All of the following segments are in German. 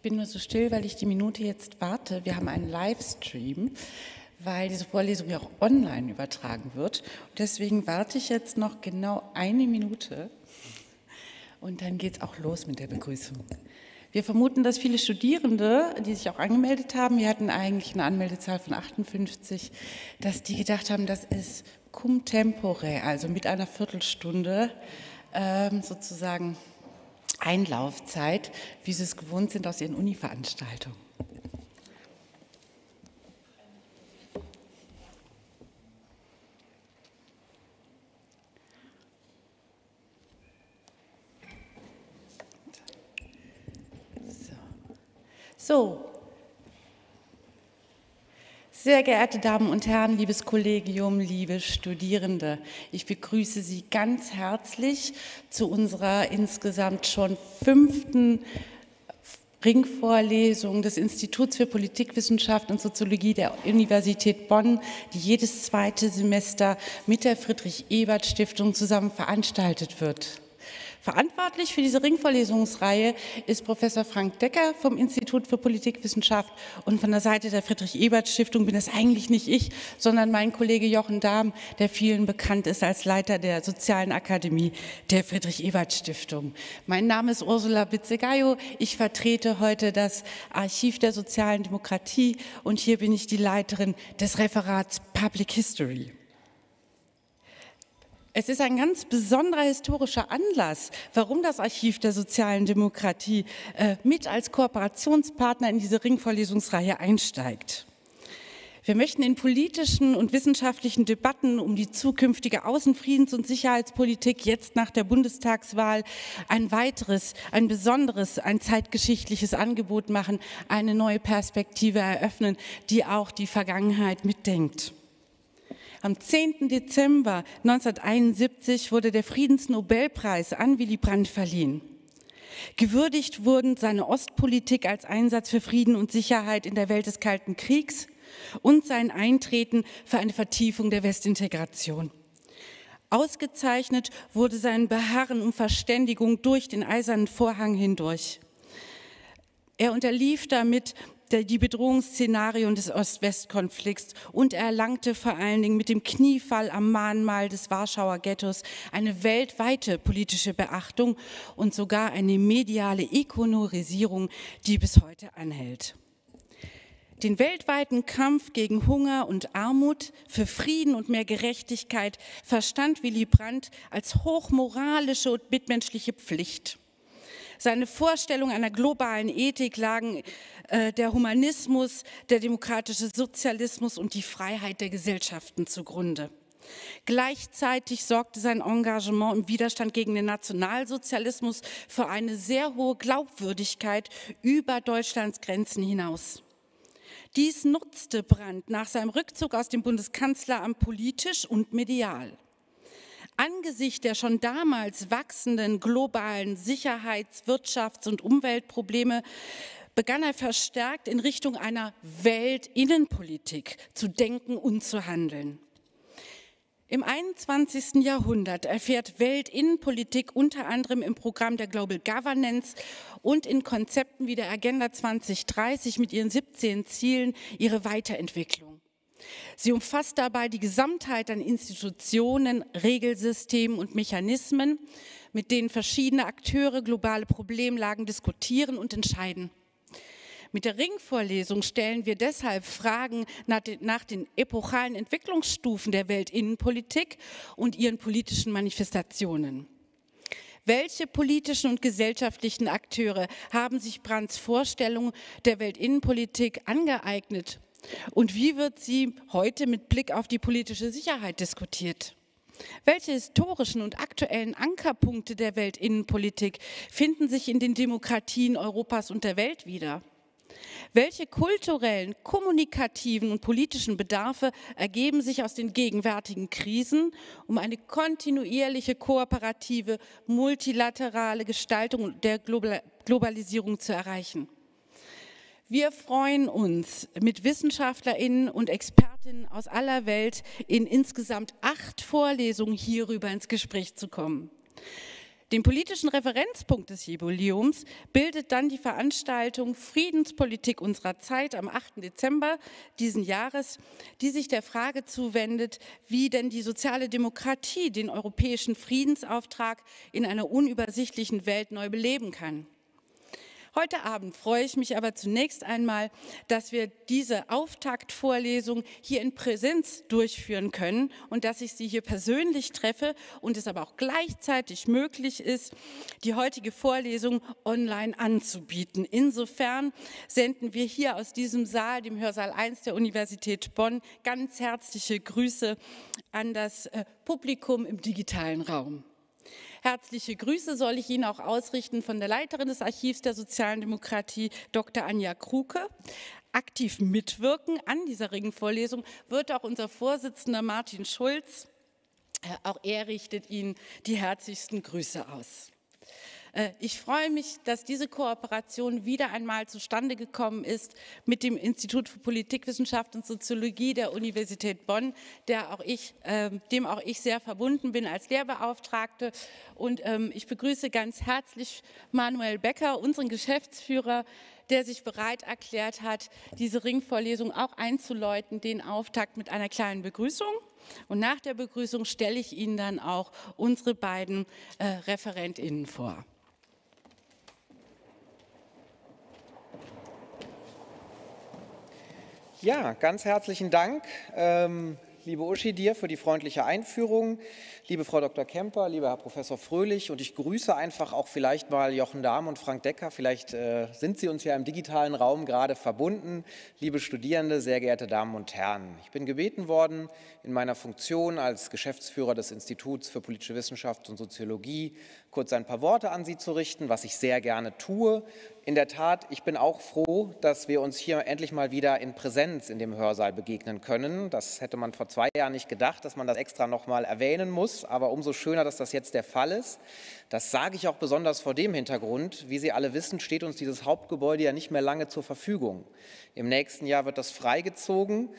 bin nur so still, weil ich die Minute jetzt warte. Wir haben einen Livestream, weil diese Vorlesung ja auch online übertragen wird. Und deswegen warte ich jetzt noch genau eine Minute und dann geht es auch los mit der Begrüßung. Wir vermuten, dass viele Studierende, die sich auch angemeldet haben, wir hatten eigentlich eine Anmeldezahl von 58, dass die gedacht haben, das ist cum tempore, also mit einer Viertelstunde ähm, sozusagen Einlaufzeit, wie sie es gewohnt sind aus ihren Uni-Veranstaltungen. So, sehr geehrte Damen und Herren, liebes Kollegium, liebe Studierende, ich begrüße Sie ganz herzlich zu unserer insgesamt schon fünften Ringvorlesung des Instituts für Politikwissenschaft und Soziologie der Universität Bonn, die jedes zweite Semester mit der Friedrich-Ebert-Stiftung zusammen veranstaltet wird. Verantwortlich für diese Ringvorlesungsreihe ist Professor Frank Decker vom Institut für Politikwissenschaft und von der Seite der Friedrich-Ebert-Stiftung bin es eigentlich nicht ich, sondern mein Kollege Jochen Dahm, der vielen bekannt ist als Leiter der Sozialen Akademie der Friedrich-Ebert-Stiftung. Mein Name ist Ursula Bitzegayo. Ich vertrete heute das Archiv der sozialen Demokratie und hier bin ich die Leiterin des Referats Public History. Es ist ein ganz besonderer historischer Anlass, warum das Archiv der sozialen Demokratie äh, mit als Kooperationspartner in diese Ringvorlesungsreihe einsteigt. Wir möchten in politischen und wissenschaftlichen Debatten um die zukünftige Außenfriedens- und Sicherheitspolitik jetzt nach der Bundestagswahl ein weiteres, ein besonderes, ein zeitgeschichtliches Angebot machen, eine neue Perspektive eröffnen, die auch die Vergangenheit mitdenkt. Am 10. Dezember 1971 wurde der Friedensnobelpreis an Willy Brandt verliehen. Gewürdigt wurden seine Ostpolitik als Einsatz für Frieden und Sicherheit in der Welt des Kalten Kriegs und sein Eintreten für eine Vertiefung der Westintegration. Ausgezeichnet wurde sein Beharren um Verständigung durch den eisernen Vorhang hindurch. Er unterlief damit die Bedrohungsszenarien des Ost-West-Konflikts und er erlangte vor allen Dingen mit dem Kniefall am Mahnmal des Warschauer Ghettos eine weltweite politische Beachtung und sogar eine mediale Ikonorisierung, die bis heute anhält. Den weltweiten Kampf gegen Hunger und Armut, für Frieden und mehr Gerechtigkeit verstand Willy Brandt als hochmoralische und mitmenschliche Pflicht. Seine Vorstellung einer globalen Ethik lagen äh, der Humanismus, der demokratische Sozialismus und die Freiheit der Gesellschaften zugrunde. Gleichzeitig sorgte sein Engagement im Widerstand gegen den Nationalsozialismus für eine sehr hohe Glaubwürdigkeit über Deutschlands Grenzen hinaus. Dies nutzte Brandt nach seinem Rückzug aus dem Bundeskanzleramt politisch und medial. Angesichts der schon damals wachsenden globalen Sicherheits-, Wirtschafts- und Umweltprobleme begann er verstärkt in Richtung einer Weltinnenpolitik zu denken und zu handeln. Im 21. Jahrhundert erfährt Weltinnenpolitik unter anderem im Programm der Global Governance und in Konzepten wie der Agenda 2030 mit ihren 17 Zielen ihre Weiterentwicklung. Sie umfasst dabei die Gesamtheit an Institutionen, Regelsystemen und Mechanismen, mit denen verschiedene Akteure globale Problemlagen diskutieren und entscheiden. Mit der Ringvorlesung stellen wir deshalb Fragen nach den, epochalen Entwicklungsstufen der Weltinnenpolitik und ihren politischen Manifestationen. Welche politischen und gesellschaftlichen Akteure haben sich Brandts Vorstellung der Weltinnenpolitik angeeignet und wie wird sie heute mit Blick auf die politische Sicherheit diskutiert? Welche historischen und aktuellen Ankerpunkte der Weltinnenpolitik finden sich in den Demokratien Europas und der Welt wieder? Welche kulturellen, kommunikativen und politischen Bedarfe ergeben sich aus den gegenwärtigen Krisen, um eine kontinuierliche, kooperative, multilaterale Gestaltung der Globalisierung zu erreichen? Wir freuen uns, mit Wissenschaftlerinnen und Expertinnen aus aller Welt in insgesamt acht Vorlesungen hierüber ins Gespräch zu kommen. Den politischen Referenzpunkt des Jubiläums bildet dann die Veranstaltung Friedenspolitik unserer Zeit am 8. Dezember diesen Jahres, die sich der Frage zuwendet, wie denn die soziale Demokratie den europäischen Friedensauftrag in einer unübersichtlichen Welt neu beleben kann. Heute Abend freue ich mich aber zunächst einmal, dass wir diese Auftaktvorlesung hier in Präsenz durchführen können und dass ich Sie hier persönlich treffe und es aber auch gleichzeitig möglich ist, die heutige Vorlesung online anzubieten. Insofern senden wir hier aus diesem Saal, dem Hörsaal 1 der Universität Bonn, ganz herzliche Grüße an das äh, Publikum im digitalen Raum. Herzliche Grüße soll ich Ihnen auch ausrichten von der Leiterin des Archivs der Sozialen Demokratie, Dr. Anja Kruke. Aktiv mitwirken an dieser Ringvorlesung wird auch unser Vorsitzender Martin Schulz. Äh, auch er richtet Ihnen die herzlichsten Grüße aus. Äh, ich freue mich, dass diese Kooperation wieder einmal zustande gekommen ist mit dem Institut für Politikwissenschaft und Soziologie der Universität Bonn, der auch ich, ähm, dem auch ich sehr verbunden bin als Lehrbeauftragte. Und ähm, ich begrüße ganz herzlich Manuel Becker, unseren Geschäftsführer, der sich bereit erklärt hat, diese Ringvorlesung auch einzuläuten, den Auftakt mit einer kleinen Begrüßung. Und nach der Begrüßung stelle ich Ihnen dann auch unsere beiden äh, ReferentInnen vor. Ja, ganz herzlichen Dank, ähm, liebe Uschi, dir für die freundliche Einführung, liebe Frau Dr. Kemper, lieber Herr Professor Fröhlich und ich grüße einfach auch vielleicht mal Jochen Dahm und Frank Decker. Vielleicht äh, sind Sie uns ja im digitalen Raum gerade verbunden. Liebe Studierende, sehr geehrte Damen und Herren, ich bin gebeten worden, in meiner Funktion als Geschäftsführer des Instituts für politische Wissenschaft und Soziologie kurz ein paar Worte an Sie zu richten, was ich sehr gerne tue. In der Tat, ich bin auch froh, dass wir uns hier endlich mal wieder in Präsenz in dem Hörsaal begegnen können. Das hätte man vor zwei Jahren nicht gedacht, dass man das extra noch mal erwähnen muss, aber umso schöner, dass das jetzt der Fall ist. Das sage ich auch besonders vor dem Hintergrund. Wie Sie alle wissen, steht uns dieses Hauptgebäude ja nicht mehr lange zur Verfügung. Im nächsten Jahr wird das freigezogen.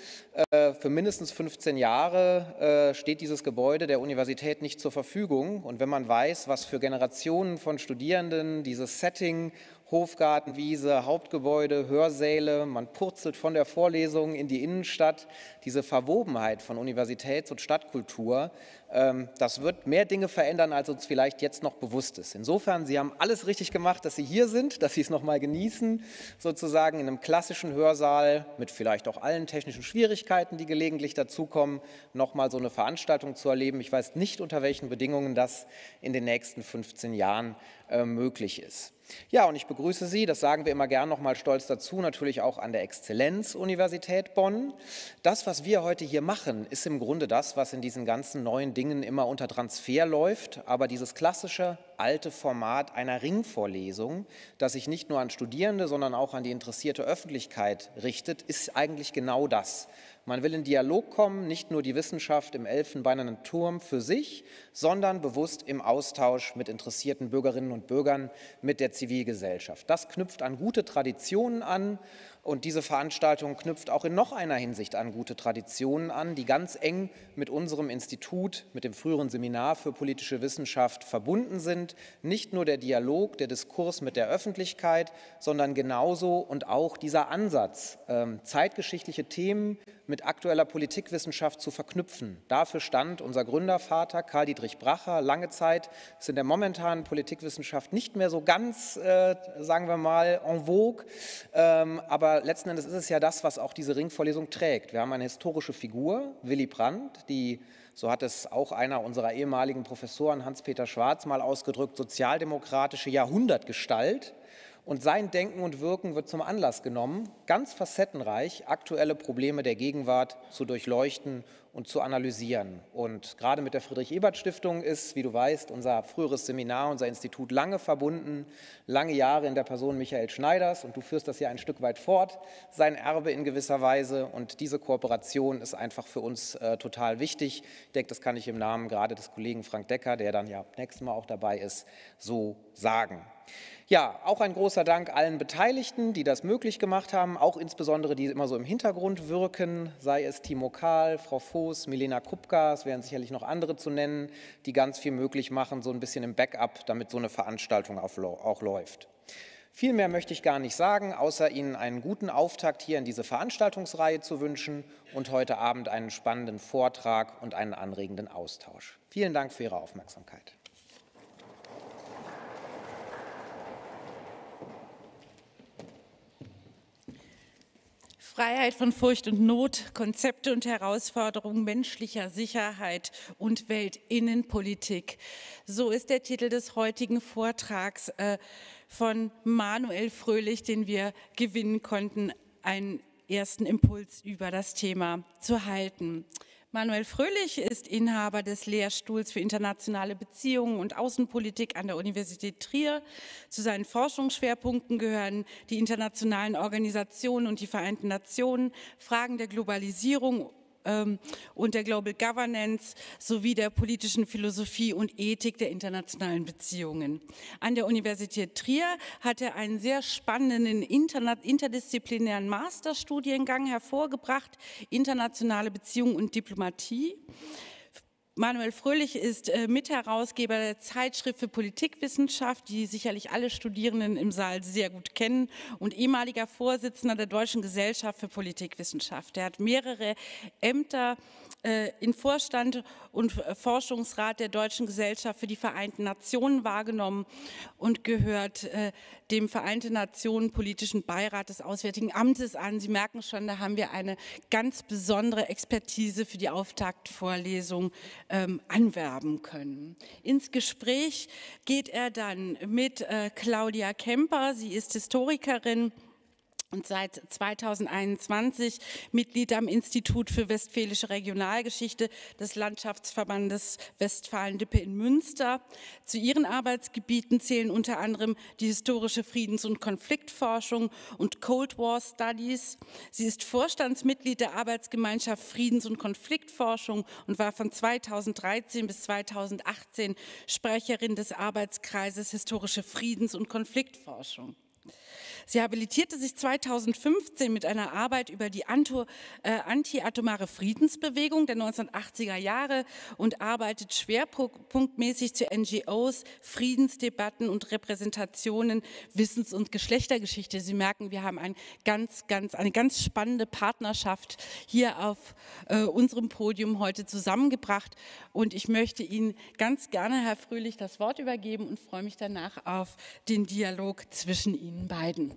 Äh, für mindestens 15 Jahre äh, steht dieses Gebäude der Universität nicht zur Verfügung. Und wenn man weiß, was für Generationen von Studierenden dieses Setting Hofgartenwiese, Hauptgebäude, Hörsäle, man purzelt von der Vorlesung in die Innenstadt. Diese Verwobenheit von Universitäts- und Stadtkultur, ähm, das wird mehr Dinge verändern, als uns vielleicht jetzt noch bewusst ist. Insofern, Sie haben alles richtig gemacht, dass Sie hier sind, dass Sie es noch mal genießen, sozusagen in einem klassischen Hörsaal mit vielleicht auch allen technischen Schwierigkeiten, die gelegentlich dazukommen, noch mal so eine Veranstaltung zu erleben. Ich weiß nicht, unter welchen Bedingungen das in den nächsten 15 Jahren äh, möglich ist. Ja, und ich begrüße Sie, das sagen wir immer gern noch mal stolz dazu, natürlich auch an der Exzellenz-Universität Bonn. Das, was wir heute hier machen, ist im Grunde das, was in diesen ganzen neuen Dingen immer unter Transfer läuft, aber dieses klassische alte Format einer Ringvorlesung, das sich nicht nur an Studierende, sondern auch an die interessierte Öffentlichkeit richtet, ist eigentlich genau das. Man will in Dialog kommen, nicht nur die Wissenschaft im elfenbeinernen Turm für sich, sondern bewusst im Austausch mit interessierten Bürgerinnen und Bürgern, mit der Zivilgesellschaft. Das knüpft an gute Traditionen an und diese Veranstaltung knüpft auch in noch einer Hinsicht an gute Traditionen an, die ganz eng mit unserem Institut, mit dem früheren Seminar für politische Wissenschaft verbunden sind. Nicht nur der Dialog, der Diskurs mit der Öffentlichkeit, sondern genauso und auch dieser Ansatz, ähm, zeitgeschichtliche Themen mit aktueller Politikwissenschaft zu verknüpfen. Dafür stand unser Gründervater Karl Dietrich Bracher lange Zeit. Ist in der momentanen Politikwissenschaft nicht mehr so ganz, äh, sagen wir mal, en vogue, ähm, letzten Endes ist es ja das, was auch diese Ringvorlesung trägt. Wir haben eine historische Figur, Willy Brandt, die, so hat es auch einer unserer ehemaligen Professoren, Hans-Peter Schwarz, mal ausgedrückt, sozialdemokratische Jahrhundertgestalt. Und sein Denken und Wirken wird zum Anlass genommen, ganz facettenreich aktuelle Probleme der Gegenwart zu durchleuchten und zu analysieren. Und gerade mit der Friedrich-Ebert-Stiftung ist, wie du weißt, unser früheres Seminar, unser Institut lange verbunden, lange Jahre in der Person Michael Schneiders und du führst das ja ein Stück weit fort, sein Erbe in gewisser Weise und diese Kooperation ist einfach für uns äh, total wichtig. Ich denke, das kann ich im Namen gerade des Kollegen Frank Decker, der dann ja nächstes Mal auch dabei ist, so sagen. Ja, auch ein großer Dank allen Beteiligten, die das möglich gemacht haben, auch insbesondere die immer so im Hintergrund wirken, sei es Timo Kahl, Frau Voß, Milena Kupka, es wären sicherlich noch andere zu nennen, die ganz viel möglich machen, so ein bisschen im Backup, damit so eine Veranstaltung auch läuft. Viel mehr möchte ich gar nicht sagen, außer Ihnen einen guten Auftakt hier in diese Veranstaltungsreihe zu wünschen und heute Abend einen spannenden Vortrag und einen anregenden Austausch. Vielen Dank für Ihre Aufmerksamkeit. Freiheit von Furcht und Not, Konzepte und Herausforderungen menschlicher Sicherheit und Weltinnenpolitik. So ist der Titel des heutigen Vortrags äh, von Manuel Fröhlich, den wir gewinnen konnten, einen ersten Impuls über das Thema zu halten. Manuel Fröhlich ist Inhaber des Lehrstuhls für internationale Beziehungen und Außenpolitik an der Universität Trier. Zu seinen Forschungsschwerpunkten gehören die internationalen Organisationen und die Vereinten Nationen, Fragen der Globalisierung ähm, und der Global Governance sowie der politischen Philosophie und Ethik der internationalen Beziehungen. An der Universität Trier hat er einen sehr spannenden interdisziplinären Masterstudiengang hervorgebracht, internationale Beziehungen und Diplomatie. Manuel Fröhlich ist äh, Mitherausgeber der Zeitschrift für Politikwissenschaft, die sicherlich alle Studierenden im Saal sehr gut kennen, und ehemaliger Vorsitzender der Deutschen Gesellschaft für Politikwissenschaft. Er hat mehrere Ämter äh, in Vorstand und Forschungsrat der Deutschen Gesellschaft für die Vereinten Nationen wahrgenommen und gehört äh, dem Vereinten Nationen Politischen Beirat des Auswärtigen Amtes an. Sie merken schon, da haben wir eine ganz besondere Expertise für die Auftaktvorlesung ähm, anwerben können. Ins Gespräch geht er dann mit äh, Claudia Kemper. Sie ist Historikerin und seit 2021 Mitglied am Institut für Westfälische Regionalgeschichte des Landschaftsverbandes Westfalen-Lippe in Münster. Zu ihren Arbeitsgebieten zählen unter anderem die historische Friedens- und Konfliktforschung und Cold War Studies. Sie ist Vorstandsmitglied der Arbeitsgemeinschaft Friedens- und Konfliktforschung und war von 2013 bis 2018 Sprecherin des Arbeitskreises Historische Friedens- und Konfliktforschung. Sie habilitierte sich 2015 mit einer Arbeit über die äh, anti-atomare Friedensbewegung der 1980er Jahre und arbeitet schwerpunktmäßig zu NGOs, Friedensdebatten und Repräsentationen, Wissens- und Geschlechtergeschichte. Sie merken, wir haben ein ganz, ganz, eine ganz spannende Partnerschaft hier auf äh, unserem Podium heute zusammengebracht. Und ich möchte Ihnen ganz gerne, Herr Fröhlich, das Wort übergeben und freue mich danach auf den Dialog zwischen Ihnen beiden.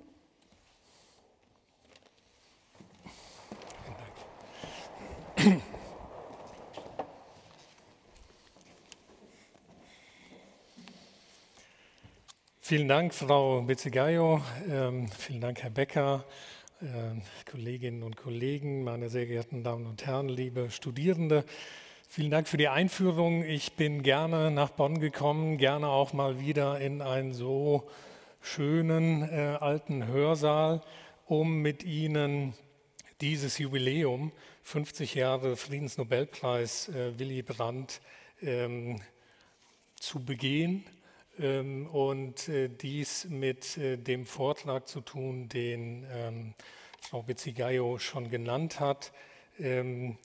Vielen Dank, Frau Bezzigayo. Ähm, vielen Dank, Herr Becker, äh, Kolleginnen und Kollegen, meine sehr geehrten Damen und Herren, liebe Studierende. Vielen Dank für die Einführung. Ich bin gerne nach Bonn gekommen, gerne auch mal wieder in einen so schönen äh, alten Hörsaal, um mit Ihnen dieses Jubiläum 50 Jahre Friedensnobelpreis äh, Willy Brandt ähm, zu begehen ähm, und äh, dies mit äh, dem Vortrag zu tun, den ähm, Frau Bezzigayo schon genannt hat. Ähm,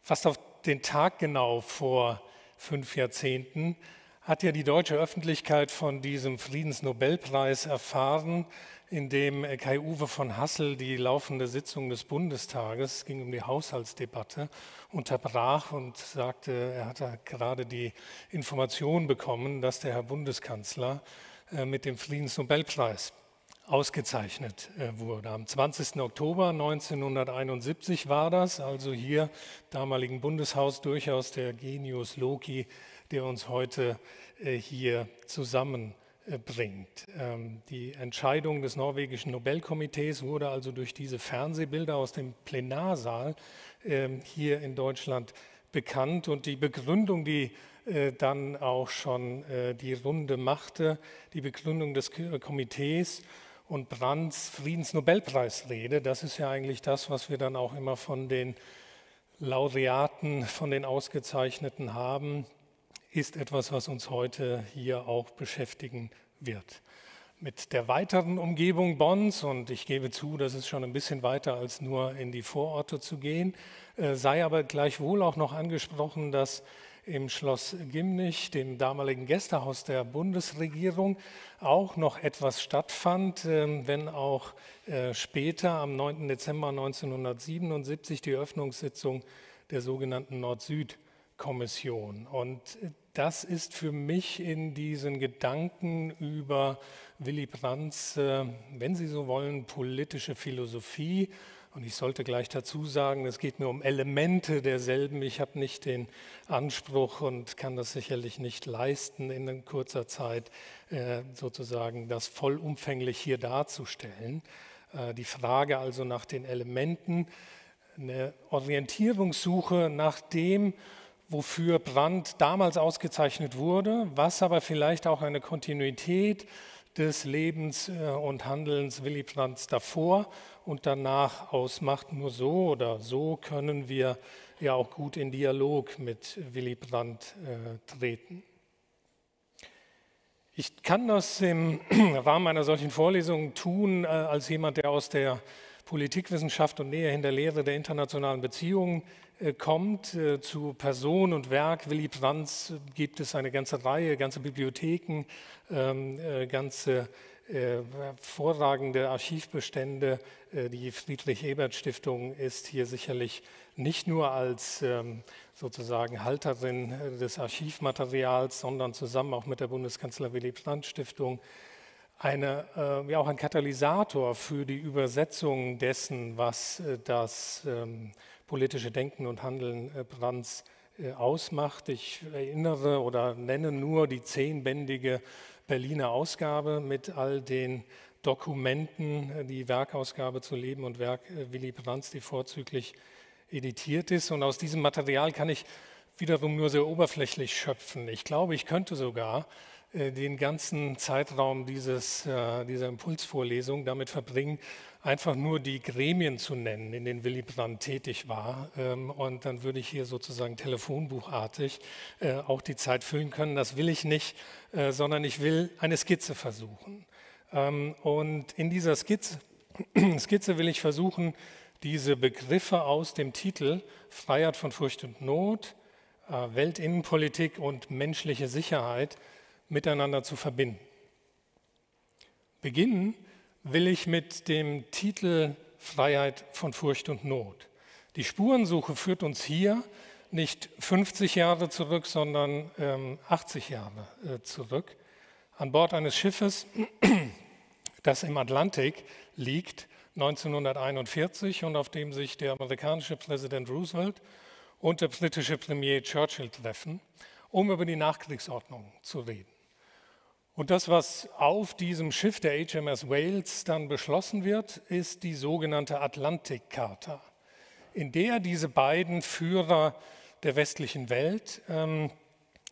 fast auf den Tag genau vor fünf Jahrzehnten hat ja die deutsche Öffentlichkeit von diesem Friedensnobelpreis erfahren in dem Kai-Uwe von Hassel die laufende Sitzung des Bundestages, es ging um die Haushaltsdebatte, unterbrach und sagte, er hatte gerade die Information bekommen, dass der Herr Bundeskanzler äh, mit dem Friedensnobelpreis ausgezeichnet äh, wurde. Am 20. Oktober 1971 war das, also hier damaligen Bundeshaus durchaus der Genius Loki, der uns heute äh, hier zusammen bringt. Ähm, die Entscheidung des norwegischen Nobelkomitees wurde also durch diese Fernsehbilder aus dem Plenarsaal ähm, hier in Deutschland bekannt und die Begründung, die äh, dann auch schon äh, die Runde machte, die Begründung des Komitees und Brandts Friedensnobelpreisrede, das ist ja eigentlich das, was wir dann auch immer von den Laureaten, von den Ausgezeichneten haben ist etwas, was uns heute hier auch beschäftigen wird. mit der weiteren Umgebung Bonns, und ich gebe zu, das ist schon ein bisschen weiter als nur in die Vororte zu gehen, äh, sei aber gleichwohl auch noch angesprochen, dass im Schloss Gimnich, dem damaligen Gästehaus der Bundesregierung, auch noch etwas stattfand, ähm, wenn auch äh, später am 9. Dezember 1977 die Öffnungssitzung der sogenannten Nord-Süd-Kommission. Und äh, das ist für mich in diesen Gedanken über Willy Brandts, äh, wenn Sie so wollen, politische Philosophie und ich sollte gleich dazu sagen, es geht nur um Elemente derselben. Ich habe nicht den Anspruch und kann das sicherlich nicht leisten, in kurzer Zeit äh, sozusagen das vollumfänglich hier darzustellen. Äh, die Frage also nach den Elementen, eine Orientierungssuche nach dem, wofür Brandt damals ausgezeichnet wurde, was aber vielleicht auch eine Kontinuität des Lebens äh, und Handelns Willy Brandts davor und danach ausmacht. Nur so oder so können wir ja auch gut in Dialog mit Willy Brandt äh, treten. Ich kann das im Rahmen einer solchen Vorlesung tun, äh, als jemand, der aus der Politikwissenschaft und näher in der Lehre der internationalen Beziehungen äh, kommt. Äh, zu Person und Werk Willy Brandts gibt es eine ganze Reihe, ganze Bibliotheken, ähm, äh, ganze hervorragende Archivbestände. Die Friedrich-Ebert-Stiftung ist hier sicherlich nicht nur als ähm, sozusagen Halterin des Archivmaterials, sondern zusammen auch mit der Bundeskanzler Willy Brandt Stiftung eine, äh, ja auch ein Katalysator für die Übersetzung dessen, was äh, das ähm, politische Denken und Handeln äh, Brandts äh, ausmacht. Ich erinnere oder nenne nur die zehnbändige Berliner Ausgabe mit all den Dokumenten, äh, die Werkausgabe zu Leben und Werk äh, Willy Brandts, die vorzüglich editiert ist. Und aus diesem Material kann ich wiederum nur sehr oberflächlich schöpfen. Ich glaube, ich könnte sogar den ganzen Zeitraum dieses, äh, dieser Impulsvorlesung damit verbringen, einfach nur die Gremien zu nennen, in denen Willy Brandt tätig war. Ähm, und dann würde ich hier sozusagen telefonbuchartig äh, auch die Zeit füllen können. Das will ich nicht, sondern ich will eine Skizze versuchen. Ähm, und in dieser Skizze, Skizze will ich versuchen, diese Begriffe aus dem Titel Freiheit von Furcht und Not, Weltinnenpolitik und menschliche Sicherheit miteinander zu verbinden. Beginnen will ich mit dem Titel Freiheit von Furcht und Not. Die Spurensuche führt uns hier nicht 50 Jahre zurück, sondern ähm, 80 Jahre äh, zurück, an Bord eines Schiffes, das im Atlantik liegt, 1941 und auf dem sich der amerikanische Präsident Roosevelt und der britische Premier Churchill treffen, um über die Nachkriegsordnung zu reden. Und das, was auf diesem Schiff der HMS Wales dann beschlossen wird, ist die sogenannte Atlantikcharta, in der diese beiden Führer der westlichen Welt ähm,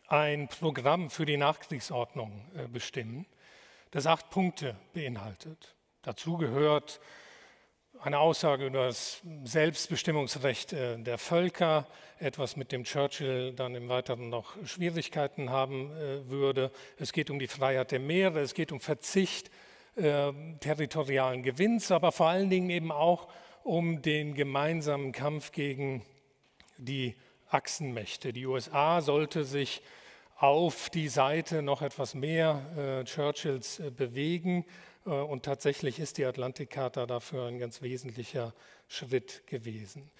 ein Programm für die Nachkriegsordnung äh, bestimmen, das acht Punkte beinhaltet. Dazu gehört eine Aussage über das Selbstbestimmungsrecht äh, der Völker, etwas mit dem Churchill dann im Weiteren noch Schwierigkeiten haben äh, würde. Es geht um die Freiheit der Meere, es geht um Verzicht äh, territorialen Gewinns, aber vor allen Dingen eben auch um den gemeinsamen Kampf gegen die Achsenmächte. Die USA sollte sich auf die Seite noch etwas mehr äh, Churchills äh, bewegen und tatsächlich ist die Atlantikcharta dafür ein ganz wesentlicher Schritt gewesen.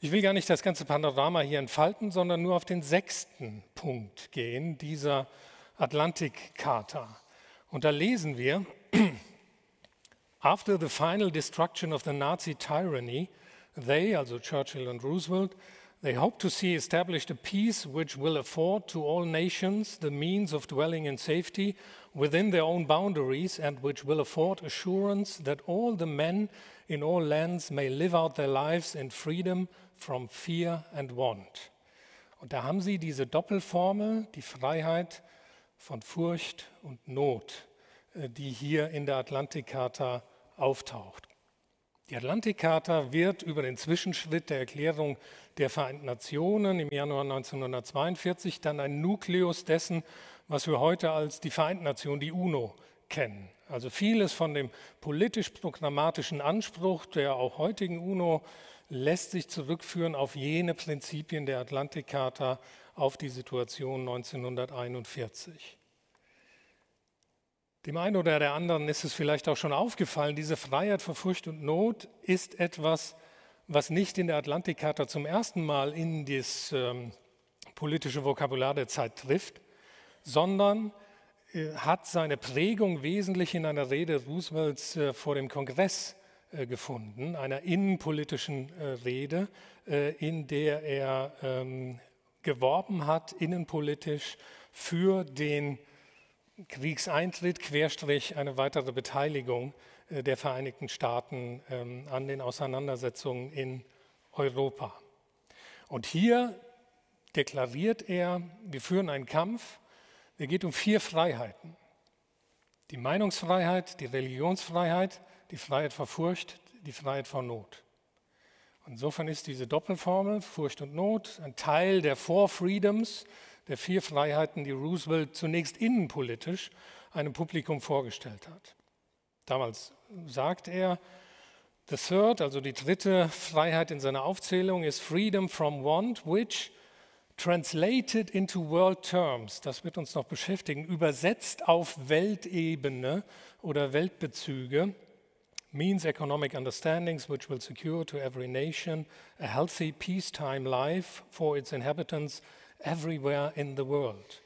Ich will gar nicht das ganze Panorama hier entfalten, sondern nur auf den sechsten Punkt gehen dieser Atlantikcharta. Und da lesen wir, After the final destruction of the Nazi tyranny, they, also Churchill und Roosevelt, they hope to see established a peace which will afford to all nations the means of dwelling in safety within their own boundaries and which will afford assurance that all the men in all lands may live out their lives in freedom from fear and want. Und da haben Sie diese Doppelformel, die Freiheit von Furcht und Not, äh, die hier in der Atlantikcharta auftaucht. Die Atlantikcharta wird über den Zwischenschritt der Erklärung der Vereinten Nationen im Januar 1942 dann ein Nukleus dessen, was wir heute als die Vereinten Nationen, die UNO, kennen. Also vieles von dem politisch-programmatischen Anspruch der auch heutigen UNO lässt sich zurückführen auf jene Prinzipien der Atlantikcharta, auf die Situation 1941. Dem einen oder der anderen ist es vielleicht auch schon aufgefallen, diese Freiheit vor Furcht und Not ist etwas, was nicht in der Atlantikcharta zum ersten Mal in das ähm, politische Vokabular der Zeit trifft, sondern äh, hat seine Prägung wesentlich in einer Rede Roosevelts äh, vor dem Kongress äh, gefunden, einer innenpolitischen äh, Rede, äh, in der er ähm, geworben hat, innenpolitisch für den Kriegseintritt, Querstrich eine weitere Beteiligung äh, der Vereinigten Staaten ähm, an den Auseinandersetzungen in Europa. Und hier deklariert er, wir führen einen Kampf, der geht um vier Freiheiten. Die Meinungsfreiheit, die Religionsfreiheit, die Freiheit vor Furcht, die Freiheit vor Not. Insofern ist diese Doppelformel Furcht und Not ein Teil der Four Freedoms, der vier Freiheiten, die Roosevelt zunächst innenpolitisch einem Publikum vorgestellt hat. Damals sagt er, The third, also die dritte Freiheit in seiner Aufzählung, ist Freedom from Want, which translated into world terms, das wird uns noch beschäftigen, übersetzt auf Weltebene oder Weltbezüge, means economic understandings which will secure to every nation a healthy peacetime life for its inhabitants everywhere in the world.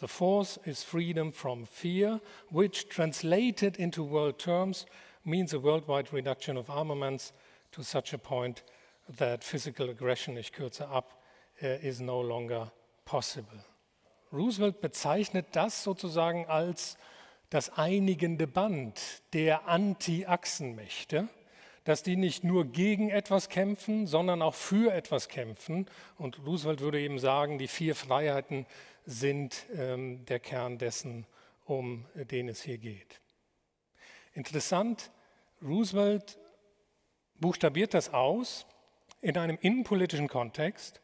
The fourth is freedom from fear, which translated into world terms means a worldwide reduction of armaments to such a point that physical aggression, ich kürze ab, uh, is no longer possible. Roosevelt bezeichnet das sozusagen als das einigende Band der Anti-Achsenmächte dass die nicht nur gegen etwas kämpfen, sondern auch für etwas kämpfen. Und Roosevelt würde eben sagen, die vier Freiheiten sind ähm, der Kern dessen, um den es hier geht. Interessant, Roosevelt buchstabiert das aus in einem innenpolitischen Kontext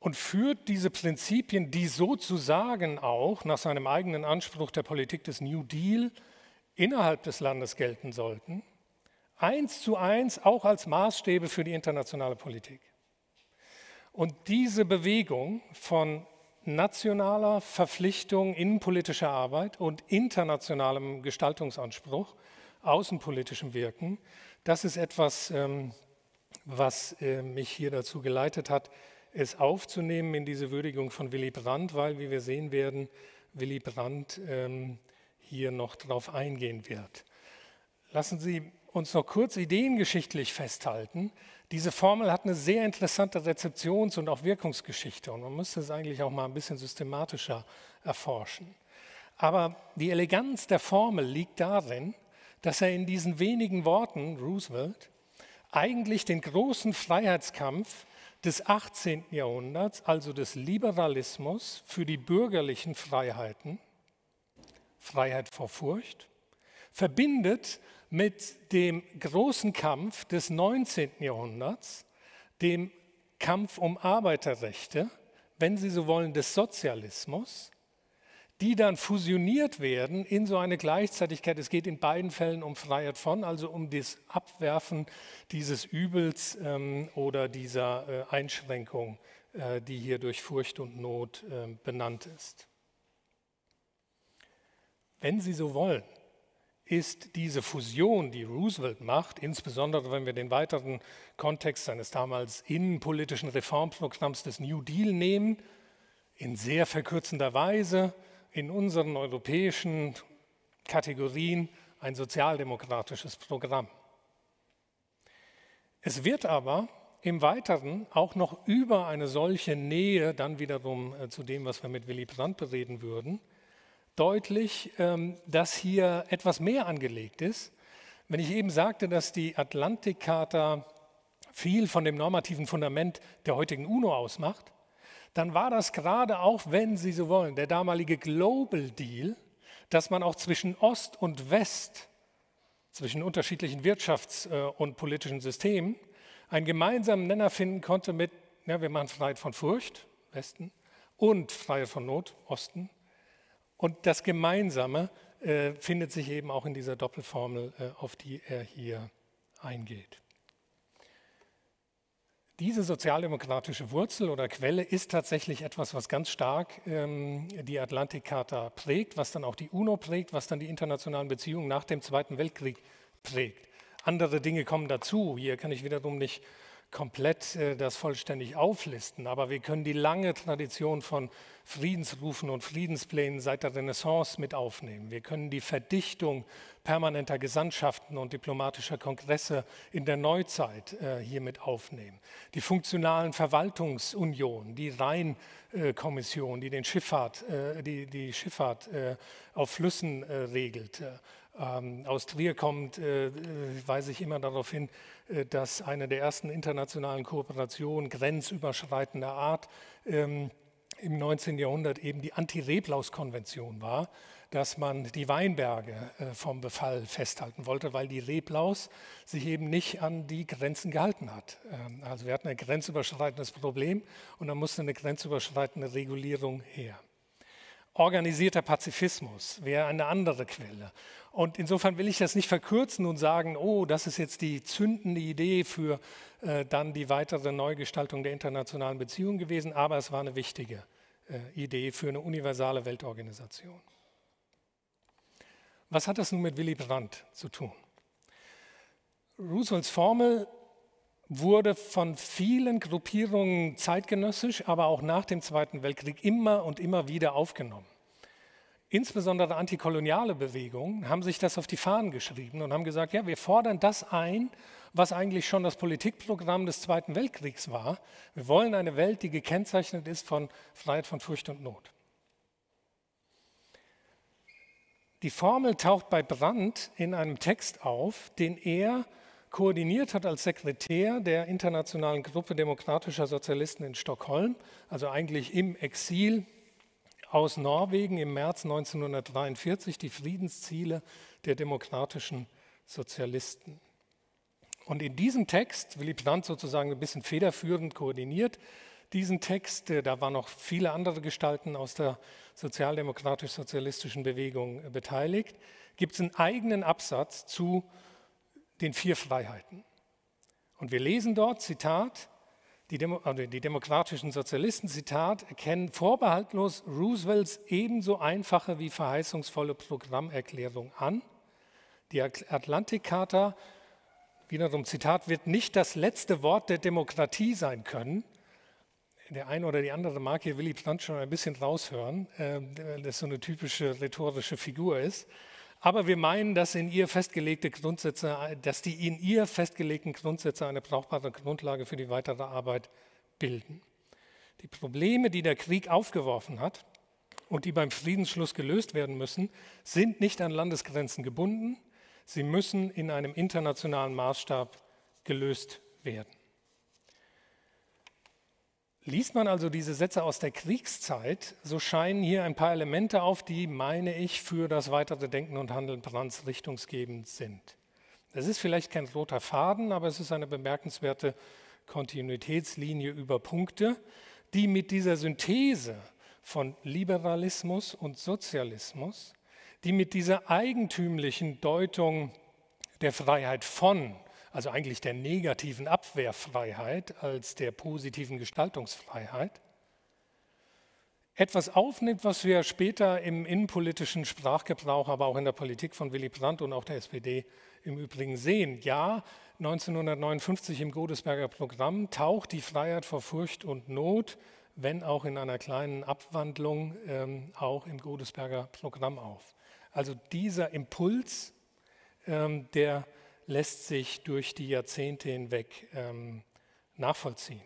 und führt diese Prinzipien, die sozusagen auch nach seinem eigenen Anspruch der Politik des New Deal innerhalb des Landes gelten sollten, eins zu eins auch als Maßstäbe für die internationale Politik. Und diese Bewegung von nationaler Verpflichtung innenpolitischer Arbeit und internationalem Gestaltungsanspruch, außenpolitischem Wirken, das ist etwas, ähm, was äh, mich hier dazu geleitet hat, es aufzunehmen in diese Würdigung von Willy Brandt, weil, wie wir sehen werden, Willy Brandt ähm, hier noch darauf eingehen wird. Lassen Sie uns noch kurz ideengeschichtlich festhalten. Diese Formel hat eine sehr interessante Rezeptions- und auch Wirkungsgeschichte und man müsste es eigentlich auch mal ein bisschen systematischer erforschen. Aber die Eleganz der Formel liegt darin, dass er in diesen wenigen Worten, Roosevelt, eigentlich den großen Freiheitskampf des 18. Jahrhunderts, also des Liberalismus für die bürgerlichen Freiheiten, Freiheit vor Furcht, verbindet mit dem großen Kampf des 19. Jahrhunderts, dem Kampf um Arbeiterrechte, wenn Sie so wollen, des Sozialismus, die dann fusioniert werden in so eine Gleichzeitigkeit. Es geht in beiden Fällen um Freiheit von, also um das Abwerfen dieses Übels ähm, oder dieser äh, Einschränkung, äh, die hier durch Furcht und Not äh, benannt ist. Wenn Sie so wollen, ist diese Fusion, die Roosevelt macht, insbesondere wenn wir den weiteren Kontext seines damals innenpolitischen Reformprogramms des New Deal nehmen, in sehr verkürzender Weise in unseren europäischen Kategorien ein sozialdemokratisches Programm. Es wird aber im Weiteren auch noch über eine solche Nähe, dann wiederum äh, zu dem, was wir mit Willy Brandt bereden würden, deutlich, ähm, dass hier etwas mehr angelegt ist. Wenn ich eben sagte, dass die Atlantikcharta viel von dem normativen Fundament der heutigen UNO ausmacht, dann war das gerade auch, wenn Sie so wollen, der damalige Global Deal, dass man auch zwischen Ost und West, zwischen unterschiedlichen Wirtschafts- äh, und politischen Systemen, einen gemeinsamen Nenner finden konnte mit, ja, wir machen Freiheit von Furcht, Westen, und Freiheit von Not, Osten, und das Gemeinsame äh, findet sich eben auch in dieser Doppelformel, äh, auf die er hier eingeht. Diese sozialdemokratische Wurzel oder Quelle ist tatsächlich etwas, was ganz stark ähm, die Atlantikcharta prägt, was dann auch die UNO prägt, was dann die internationalen Beziehungen nach dem Zweiten Weltkrieg prägt. Andere Dinge kommen dazu. Hier kann ich wiederum nicht komplett äh, das vollständig auflisten, aber wir können die lange Tradition von Friedensrufen und Friedensplänen seit der Renaissance mit aufnehmen. Wir können die Verdichtung permanenter Gesandtschaften und diplomatischer Kongresse in der Neuzeit äh, hier mit aufnehmen. Die funktionalen Verwaltungsunionen, die Rheinkommission, die den Schifffahrt, äh, die, die Schifffahrt auf Flüssen äh, regelt. Ähm, aus Trier kommt, äh, weise ich immer darauf hin, äh, dass eine der ersten internationalen Kooperationen grenzüberschreitender Art ähm, im 19. Jahrhundert eben die Anti-Reblaus-Konvention war, dass man die Weinberge äh, vom Befall festhalten wollte, weil die Reblaus sich eben nicht an die Grenzen gehalten hat. Ähm, also wir hatten ein grenzüberschreitendes Problem und dann musste eine grenzüberschreitende Regulierung her. Organisierter Pazifismus wäre eine andere Quelle. Und insofern will ich das nicht verkürzen und sagen, oh, das ist jetzt die zündende Idee für äh, dann die weitere Neugestaltung der internationalen Beziehungen gewesen, aber es war eine wichtige äh, Idee für eine universale Weltorganisation. Was hat das nun mit Willy Brandt zu tun? Roosevelts Formel wurde von vielen Gruppierungen zeitgenössisch, aber auch nach dem Zweiten Weltkrieg immer und immer wieder aufgenommen. Insbesondere antikoloniale Bewegungen haben sich das auf die Fahnen geschrieben und haben gesagt, ja, wir fordern das ein, was eigentlich schon das Politikprogramm des Zweiten Weltkriegs war. Wir wollen eine Welt, die gekennzeichnet ist von Freiheit von Furcht und Not. Die Formel taucht bei Brandt in einem Text auf, den er koordiniert hat als Sekretär der Internationalen Gruppe demokratischer Sozialisten in Stockholm, also eigentlich im Exil aus Norwegen im März 1943, die Friedensziele der demokratischen Sozialisten. Und in diesem Text, Willy Brandt sozusagen ein bisschen federführend koordiniert, diesen Text, äh, da waren noch viele andere Gestalten aus der sozialdemokratisch-sozialistischen Bewegung beteiligt, gibt es einen eigenen Absatz zu den vier Freiheiten. Und wir lesen dort, Zitat, die, Demo, also die demokratischen Sozialisten, Zitat, erkennen vorbehaltlos Roosevelts ebenso einfache wie verheißungsvolle Programmerklärung an. Die Atlantikcharta, wiederum Zitat, wird nicht das letzte Wort der Demokratie sein können. Der eine oder die andere mag hier Willy Brandt schon ein bisschen raushören, äh, das so eine typische rhetorische Figur ist. Aber wir meinen, dass in ihr festgelegte Grundsätze, dass die in ihr festgelegten Grundsätze eine brauchbare Grundlage für die weitere Arbeit bilden. Die Probleme, die der Krieg aufgeworfen hat und die beim Friedensschluss gelöst werden müssen, sind nicht an Landesgrenzen gebunden. Sie müssen in einem internationalen Maßstab gelöst werden. Liest man also diese Sätze aus der Kriegszeit, so scheinen hier ein paar Elemente auf, die, meine ich, für das weitere Denken und Handeln Brands richtungsgebend sind. Es ist vielleicht kein roter Faden, aber es ist eine bemerkenswerte Kontinuitätslinie über Punkte, die mit dieser Synthese von Liberalismus und Sozialismus, die mit dieser eigentümlichen Deutung der Freiheit von also eigentlich der negativen Abwehrfreiheit als der positiven Gestaltungsfreiheit, etwas aufnimmt, was wir später im innenpolitischen Sprachgebrauch, aber auch in der Politik von Willy Brandt und auch der SPD im Übrigen sehen. Ja, 1959 im Godesberger Programm taucht die Freiheit vor Furcht und Not, wenn auch in einer kleinen Abwandlung, ähm, auch im Godesberger Programm auf. Also dieser Impuls, ähm, der lässt sich durch die Jahrzehnte hinweg ähm, nachvollziehen.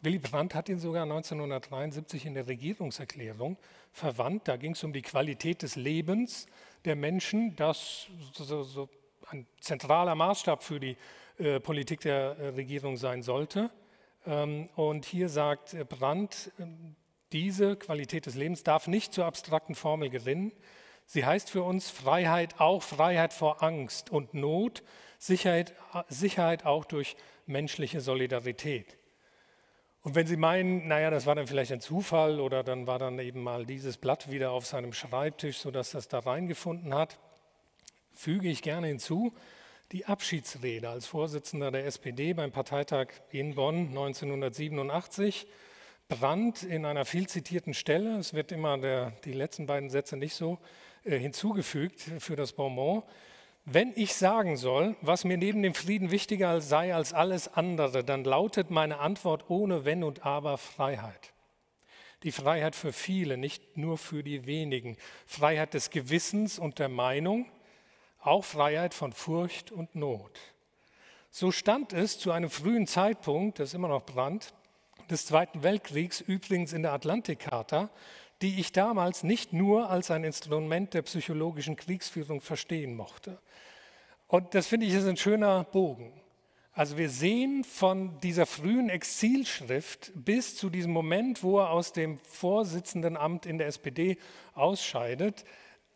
Willy Brandt hat ihn sogar 1973 in der Regierungserklärung verwandt. Da ging es um die Qualität des Lebens der Menschen, das so, so ein zentraler Maßstab für die äh, Politik der äh, Regierung sein sollte. Ähm, und hier sagt Brandt, äh, diese Qualität des Lebens darf nicht zur abstrakten Formel gerinnen, Sie heißt für uns Freiheit auch Freiheit vor Angst und Not, Sicherheit, Sicherheit auch durch menschliche Solidarität. Und wenn Sie meinen, naja, das war dann vielleicht ein Zufall oder dann war dann eben mal dieses Blatt wieder auf seinem Schreibtisch, sodass das da reingefunden hat, füge ich gerne hinzu, die Abschiedsrede als Vorsitzender der SPD beim Parteitag in Bonn 1987 Brandt in einer viel zitierten Stelle, es wird immer der, die letzten beiden Sätze nicht so hinzugefügt für das Bonbon, wenn ich sagen soll, was mir neben dem Frieden wichtiger sei als alles andere, dann lautet meine Antwort ohne Wenn und Aber Freiheit. Die Freiheit für viele, nicht nur für die wenigen. Freiheit des Gewissens und der Meinung, auch Freiheit von Furcht und Not. So stand es zu einem frühen Zeitpunkt, das immer noch Brand, des Zweiten Weltkriegs, übrigens in der Atlantikcharta, die ich damals nicht nur als ein Instrument der psychologischen Kriegsführung verstehen mochte. Und das finde ich ist ein schöner Bogen. Also wir sehen von dieser frühen Exilschrift bis zu diesem Moment, wo er aus dem Vorsitzendenamt in der SPD ausscheidet,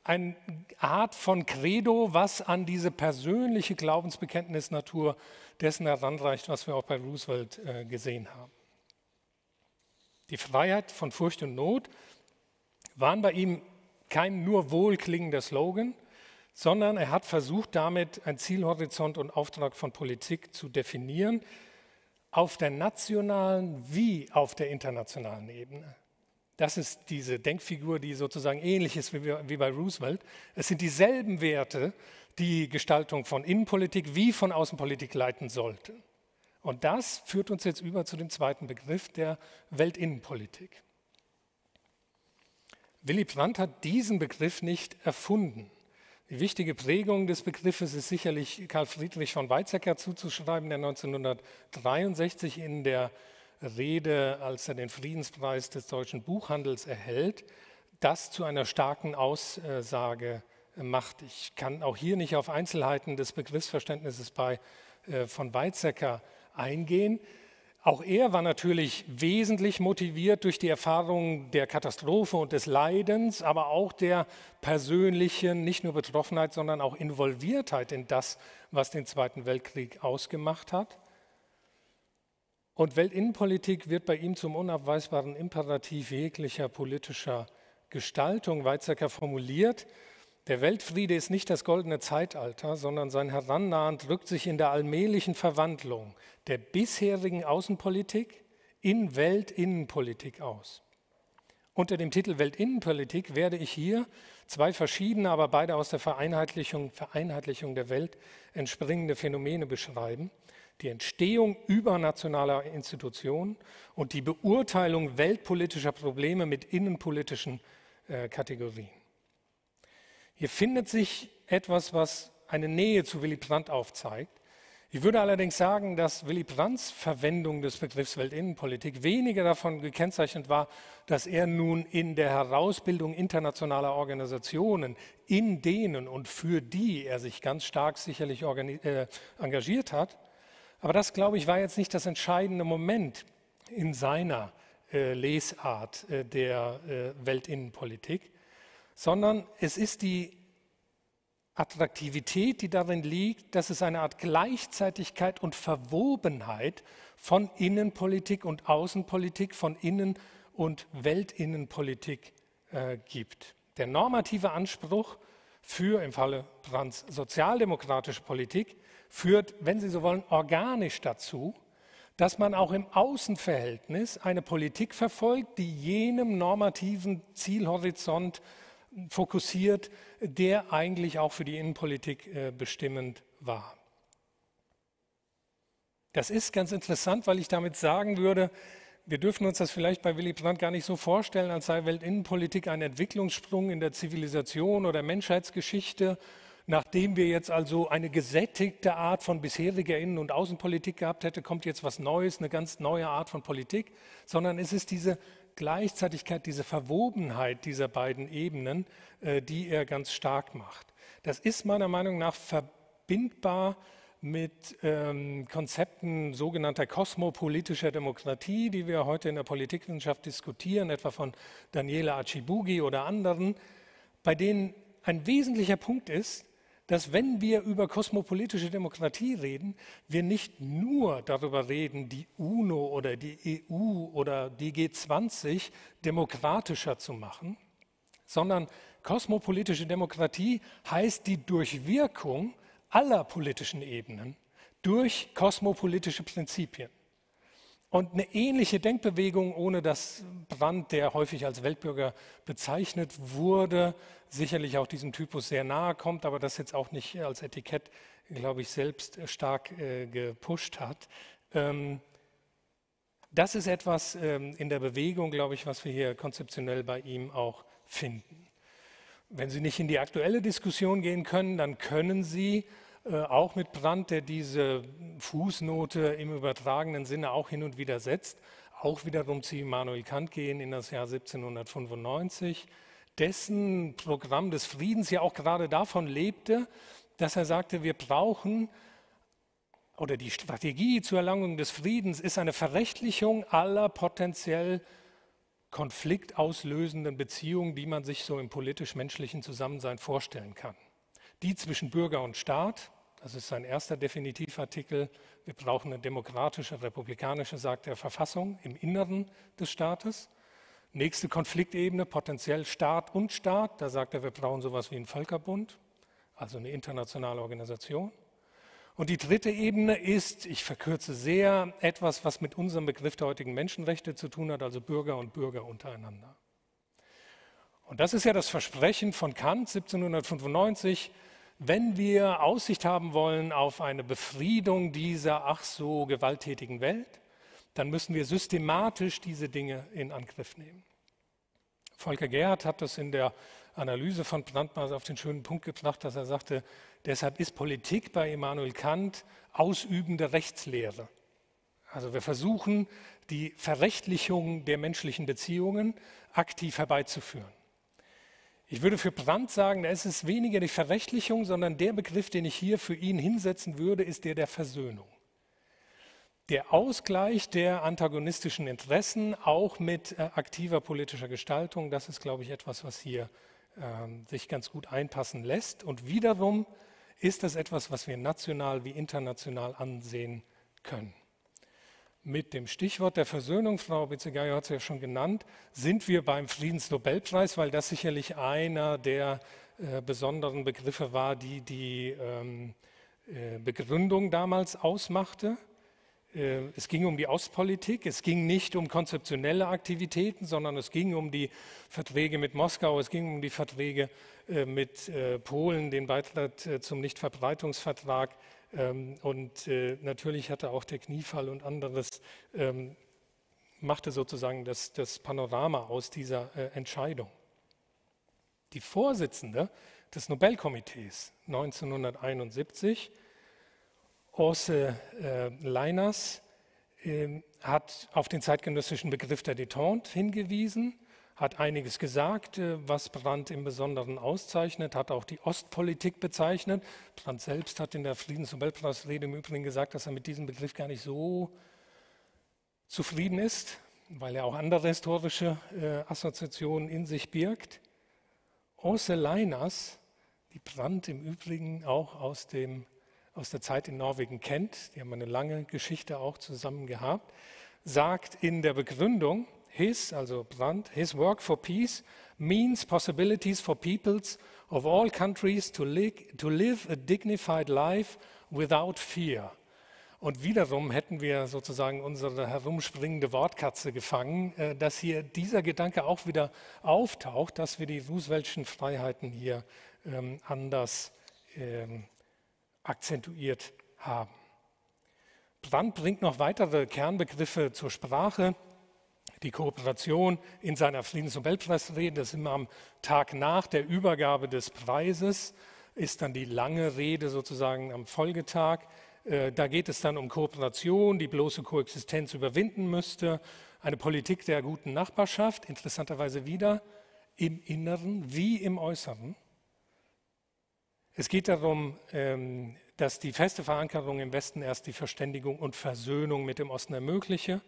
eine Art von Credo, was an diese persönliche Glaubensbekenntnisnatur dessen heranreicht, was wir auch bei Roosevelt äh, gesehen haben. Die Freiheit von Furcht und Not waren bei ihm kein nur wohlklingender Slogan, sondern er hat versucht, damit ein Zielhorizont und Auftrag von Politik zu definieren, auf der nationalen wie auf der internationalen Ebene. Das ist diese Denkfigur, die sozusagen ähnlich ist wie bei Roosevelt. Es sind dieselben Werte, die Gestaltung von Innenpolitik wie von Außenpolitik leiten sollten. Und das führt uns jetzt über zu dem zweiten Begriff der Weltinnenpolitik. Willy Brandt hat diesen Begriff nicht erfunden. Die wichtige Prägung des Begriffes ist sicherlich Karl Friedrich von Weizsäcker zuzuschreiben, der 1963 in der Rede, als er den Friedenspreis des deutschen Buchhandels erhält, das zu einer starken Aussage macht. Ich kann auch hier nicht auf Einzelheiten des Begriffsverständnisses bei äh, von Weizsäcker eingehen. Auch er war natürlich wesentlich motiviert durch die Erfahrung der Katastrophe und des Leidens, aber auch der persönlichen, nicht nur Betroffenheit, sondern auch Involviertheit in das, was den Zweiten Weltkrieg ausgemacht hat. Und Weltinnenpolitik wird bei ihm zum unabweisbaren Imperativ jeglicher politischer Gestaltung. Weizsäcker formuliert, der Weltfriede ist nicht das goldene Zeitalter, sondern sein Herannahen drückt sich in der allmählichen Verwandlung der bisherigen Außenpolitik in Weltinnenpolitik aus. Unter dem Titel Weltinnenpolitik werde ich hier zwei verschiedene, aber beide aus der Vereinheitlichung, Vereinheitlichung der Welt entspringende Phänomene beschreiben. Die Entstehung übernationaler Institutionen und die Beurteilung weltpolitischer Probleme mit innenpolitischen äh, Kategorien. Hier findet sich etwas, was eine Nähe zu Willy Brandt aufzeigt. Ich würde allerdings sagen, dass Willy Brandts Verwendung des Begriffs Weltinnenpolitik weniger davon gekennzeichnet war, dass er nun in der Herausbildung internationaler Organisationen, in denen und für die er sich ganz stark sicherlich äh, engagiert hat. Aber das, glaube ich, war jetzt nicht das entscheidende Moment in seiner äh, Lesart äh, der äh, Weltinnenpolitik sondern es ist die Attraktivität, die darin liegt, dass es eine Art Gleichzeitigkeit und Verwobenheit von Innenpolitik und Außenpolitik, von Innen- und Weltinnenpolitik äh, gibt. Der normative Anspruch für, im Falle Brands, sozialdemokratische Politik führt, wenn Sie so wollen, organisch dazu, dass man auch im Außenverhältnis eine Politik verfolgt, die jenem normativen Zielhorizont fokussiert, der eigentlich auch für die Innenpolitik äh, bestimmend war. Das ist ganz interessant, weil ich damit sagen würde, wir dürfen uns das vielleicht bei Willy Brandt gar nicht so vorstellen, als sei Weltinnenpolitik ein Entwicklungssprung in der Zivilisation oder Menschheitsgeschichte, nachdem wir jetzt also eine gesättigte Art von bisheriger Innen- und Außenpolitik gehabt hätten, kommt jetzt was Neues, eine ganz neue Art von Politik, sondern es ist diese Gleichzeitigkeit, diese Verwobenheit dieser beiden Ebenen, äh, die er ganz stark macht. Das ist meiner Meinung nach verbindbar mit ähm, Konzepten sogenannter kosmopolitischer Demokratie, die wir heute in der Politikwissenschaft diskutieren, etwa von Daniela Achibugi oder anderen, bei denen ein wesentlicher Punkt ist, dass wenn wir über kosmopolitische Demokratie reden, wir nicht nur darüber reden, die UNO oder die EU oder die G20 demokratischer zu machen, sondern kosmopolitische Demokratie heißt die Durchwirkung aller politischen Ebenen durch kosmopolitische Prinzipien. Und eine ähnliche Denkbewegung, ohne dass Brandt, der häufig als Weltbürger bezeichnet wurde, sicherlich auch diesem Typus sehr nahe kommt, aber das jetzt auch nicht als Etikett, glaube ich, selbst stark äh, gepusht hat. Ähm, das ist etwas ähm, in der Bewegung, glaube ich, was wir hier konzeptionell bei ihm auch finden. Wenn Sie nicht in die aktuelle Diskussion gehen können, dann können Sie auch mit Brandt, der diese Fußnote im übertragenen Sinne auch hin und wieder setzt, auch wiederum zu Immanuel Kant gehen in das Jahr 1795, dessen Programm des Friedens ja auch gerade davon lebte, dass er sagte, wir brauchen oder die Strategie zur Erlangung des Friedens ist eine Verrechtlichung aller potenziell konfliktauslösenden Beziehungen, die man sich so im politisch-menschlichen Zusammensein vorstellen kann. Die zwischen Bürger und Staat, das ist sein erster Definitivartikel. Wir brauchen eine demokratische, republikanische, sagt er, Verfassung im Inneren des Staates. Nächste Konfliktebene, potenziell Staat und Staat. Da sagt er, wir brauchen sowas wie einen Völkerbund, also eine internationale Organisation. Und die dritte Ebene ist, ich verkürze sehr, etwas, was mit unserem Begriff der heutigen Menschenrechte zu tun hat, also Bürger und Bürger untereinander. Und das ist ja das Versprechen von Kant 1795, wenn wir Aussicht haben wollen auf eine Befriedung dieser ach so gewalttätigen Welt, dann müssen wir systematisch diese Dinge in Angriff nehmen. Volker Gerhard hat das in der Analyse von Brandmeier auf den schönen Punkt gebracht, dass er sagte, deshalb ist Politik bei Immanuel Kant ausübende Rechtslehre. Also wir versuchen, die Verrechtlichung der menschlichen Beziehungen aktiv herbeizuführen. Ich würde für Brandt sagen, da ist es weniger die Verrechtlichung, sondern der Begriff, den ich hier für ihn hinsetzen würde, ist der der Versöhnung. Der Ausgleich der antagonistischen Interessen, auch mit äh, aktiver politischer Gestaltung, das ist, glaube ich, etwas, was hier äh, sich ganz gut einpassen lässt. Und wiederum ist das etwas, was wir national wie international ansehen können mit dem Stichwort der Versöhnung, Frau Bezegaya hat es ja schon genannt, sind wir beim Friedensnobelpreis, weil das sicherlich einer der äh, besonderen Begriffe war, die die ähm, äh, Begründung damals ausmachte. Äh, es ging um die Ostpolitik, es ging nicht um konzeptionelle Aktivitäten, sondern es ging um die Verträge mit Moskau, es ging um die Verträge äh, mit äh, Polen, den Beitritt zum Nichtverbreitungsvertrag und äh, natürlich hatte auch der Kniefall und anderes, ähm, machte sozusagen das, das Panorama aus dieser äh, Entscheidung. Die Vorsitzende des Nobelkomitees 1971, Orse äh, Leiners, ähm, hat auf den zeitgenössischen Begriff der Detente hingewiesen hat einiges gesagt, äh, was Brandt im Besonderen auszeichnet, hat auch die Ostpolitik bezeichnet. Brandt selbst hat in der Friedensnobelpreisrede im Übrigen gesagt, dass er mit diesem Begriff gar nicht so zufrieden ist, weil er auch andere historische äh, Assoziationen in sich birgt. Orselainas, die Brandt im Übrigen auch aus, dem, aus der Zeit in Norwegen kennt, die haben eine lange Geschichte auch zusammen gehabt, sagt in der Begründung, his, also Brandt, his work for peace means possibilities for peoples of all countries to, li to live a dignified life without fear. Und wiederum hätten wir sozusagen unsere herumspringende Wortkatze gefangen, äh, dass hier dieser Gedanke auch wieder auftaucht, dass wir die Rooseveltschen Freiheiten hier ähm, anders ähm, akzentuiert haben. Brandt bringt noch weitere Kernbegriffe zur Sprache die Kooperation in seiner Friedensnobelpreisrede, das ist immer am Tag nach der Übergabe des Preises, ist dann die lange Rede sozusagen am Folgetag. Äh, da geht es dann um Kooperation, die bloße Koexistenz überwinden müsste, eine Politik der guten Nachbarschaft, interessanterweise wieder im Inneren wie im Äußeren. Es geht darum, ähm, dass die feste Verankerung im Westen erst die Verständigung und Versöhnung mit dem Osten ermögliche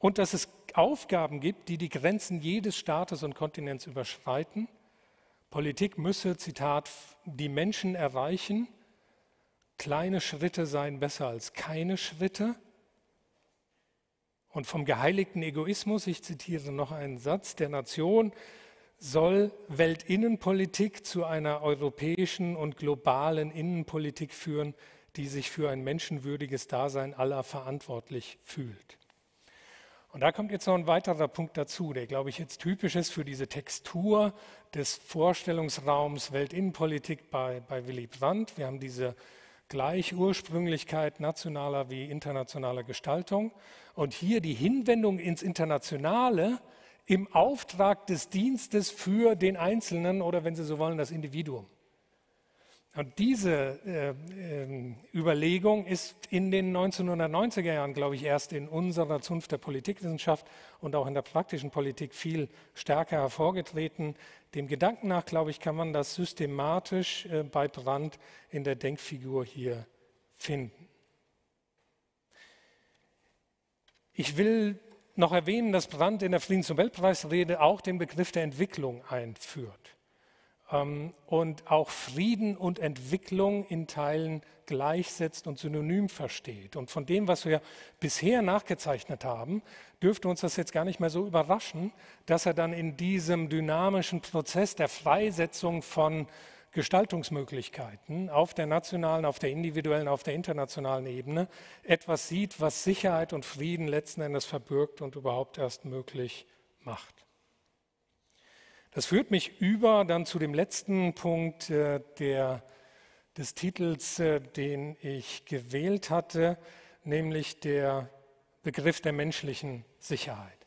und dass es Aufgaben gibt, die die Grenzen jedes Staates und Kontinents überschreiten. Politik müsse, Zitat, die Menschen erreichen. Kleine Schritte seien besser als keine Schritte. Und vom geheiligten Egoismus, ich zitiere noch einen Satz, der Nation soll Weltinnenpolitik zu einer europäischen und globalen Innenpolitik führen, die sich für ein menschenwürdiges Dasein aller verantwortlich fühlt. Und da kommt jetzt noch ein weiterer Punkt dazu, der, glaube ich, jetzt typisch ist für diese Textur des Vorstellungsraums Weltinnenpolitik bei, bei Willy Brandt. Wir haben diese Gleichursprünglichkeit nationaler wie internationaler Gestaltung. Und hier die Hinwendung ins Internationale im Auftrag des Dienstes für den Einzelnen oder, wenn Sie so wollen, das Individuum. Und diese äh, äh, Überlegung ist in den 1990er Jahren, glaube ich, erst in unserer Zunft der Politikwissenschaft und auch in der praktischen Politik viel stärker hervorgetreten. Dem Gedanken nach, glaube ich, kann man das systematisch äh, bei Brandt in der Denkfigur hier finden. Ich will noch erwähnen, dass Brandt in der Friedensnobelpreisrede auch den Begriff der Entwicklung einführt ähm, und auch Frieden und Entwicklung in Teilen gleichsetzt und synonym versteht. Und von dem, was wir bisher nachgezeichnet haben, dürfte uns das jetzt gar nicht mehr so überraschen, dass er dann in diesem dynamischen Prozess der Freisetzung von Gestaltungsmöglichkeiten auf der nationalen, auf der individuellen, auf der internationalen Ebene etwas sieht, was Sicherheit und Frieden letzten Endes verbirgt und überhaupt erst möglich macht. Das führt mich über dann zu dem letzten Punkt äh, der, des Titels, äh, den ich gewählt hatte, nämlich der Begriff der menschlichen Sicherheit.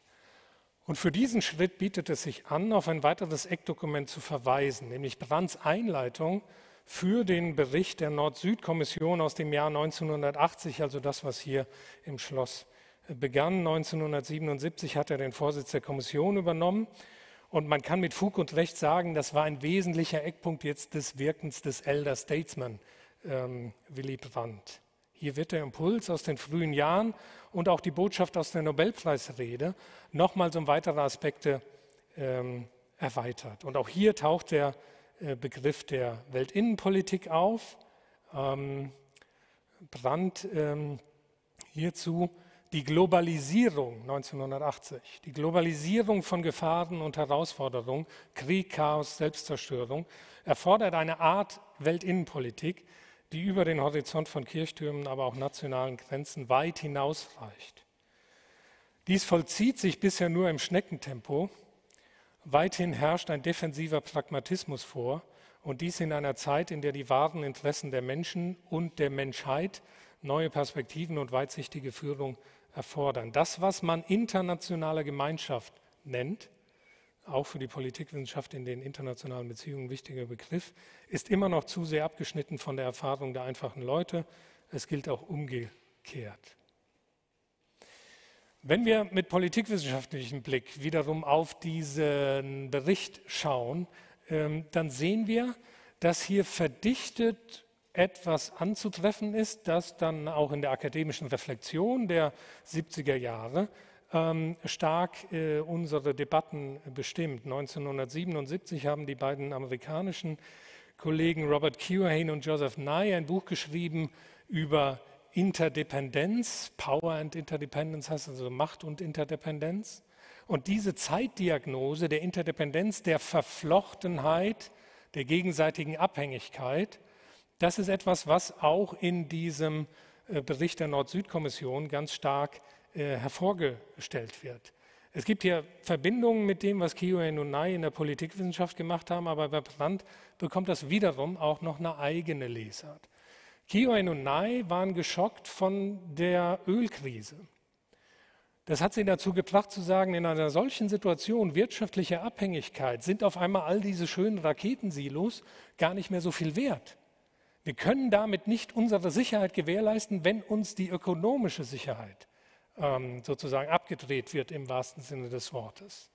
Und für diesen Schritt bietet es sich an, auf ein weiteres Eckdokument zu verweisen, nämlich Brandts Einleitung für den Bericht der Nord-Süd-Kommission aus dem Jahr 1980, also das, was hier im Schloss begann. 1977 hat er den Vorsitz der Kommission übernommen und man kann mit Fug und Recht sagen, das war ein wesentlicher Eckpunkt jetzt des Wirkens des Elder Statesman ähm, Willy Brandt. Hier wird der Impuls aus den frühen Jahren und auch die Botschaft aus der Nobelpreisrede nochmals um weitere Aspekte ähm, erweitert. Und auch hier taucht der äh, Begriff der Weltinnenpolitik auf. Ähm, Brandt ähm, hierzu die Globalisierung 1980, die Globalisierung von Gefahren und Herausforderungen, Krieg, Chaos, Selbstzerstörung, erfordert eine Art Weltinnenpolitik, die über den Horizont von Kirchtürmen, aber auch nationalen Grenzen weit hinausreicht. Dies vollzieht sich bisher nur im Schneckentempo. Weithin herrscht ein defensiver Pragmatismus vor und dies in einer Zeit, in der die wahren Interessen der Menschen und der Menschheit neue Perspektiven und weitsichtige Führung erfordern. Das, was man internationale Gemeinschaft nennt, auch für die Politikwissenschaft in den internationalen Beziehungen ein wichtiger Begriff, ist immer noch zu sehr abgeschnitten von der Erfahrung der einfachen Leute. Es gilt auch umgekehrt. Wenn wir mit politikwissenschaftlichem Blick wiederum auf diesen Bericht schauen, ähm, dann sehen wir, dass hier verdichtet etwas anzutreffen ist, das dann auch in der akademischen Reflexion der 70er Jahre ähm, stark äh, unsere Debatten bestimmt. 1977 haben die beiden amerikanischen Kollegen Robert Keohane und Joseph Nye ein Buch geschrieben über Interdependenz, Power and Interdependence heißt also Macht und Interdependenz. Und diese Zeitdiagnose der Interdependenz, der Verflochtenheit, der gegenseitigen Abhängigkeit das ist etwas, was auch in diesem äh, Bericht der Nord-Süd-Kommission ganz stark äh, hervorgestellt wird. Es gibt hier Verbindungen mit dem, was Kiyuen und Nai in der Politikwissenschaft gemacht haben, aber bei Brandt bekommt das wiederum auch noch eine eigene Lesart. Kiyuen und Nai waren geschockt von der Ölkrise. Das hat sie dazu gebracht zu sagen, in einer solchen Situation wirtschaftlicher Abhängigkeit sind auf einmal all diese schönen Raketensilos gar nicht mehr so viel wert. Wir können damit nicht unsere Sicherheit gewährleisten, wenn uns die ökonomische Sicherheit ähm, sozusagen abgedreht wird im wahrsten Sinne des Wortes.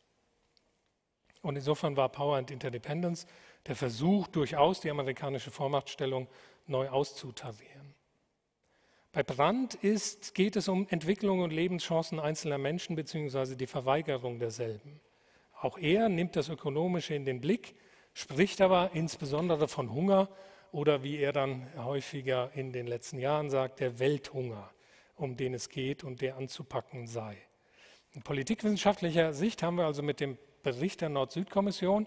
Und insofern war Power and Interdependence der Versuch, durchaus die amerikanische Vormachtstellung neu auszutarieren. Bei Brandt ist, geht es um Entwicklung und Lebenschancen einzelner Menschen bzw. die Verweigerung derselben. Auch er nimmt das Ökonomische in den Blick, spricht aber insbesondere von Hunger oder wie er dann häufiger in den letzten Jahren sagt, der Welthunger, um den es geht und der anzupacken sei. In politikwissenschaftlicher Sicht haben wir also mit dem Bericht der Nord-Süd-Kommission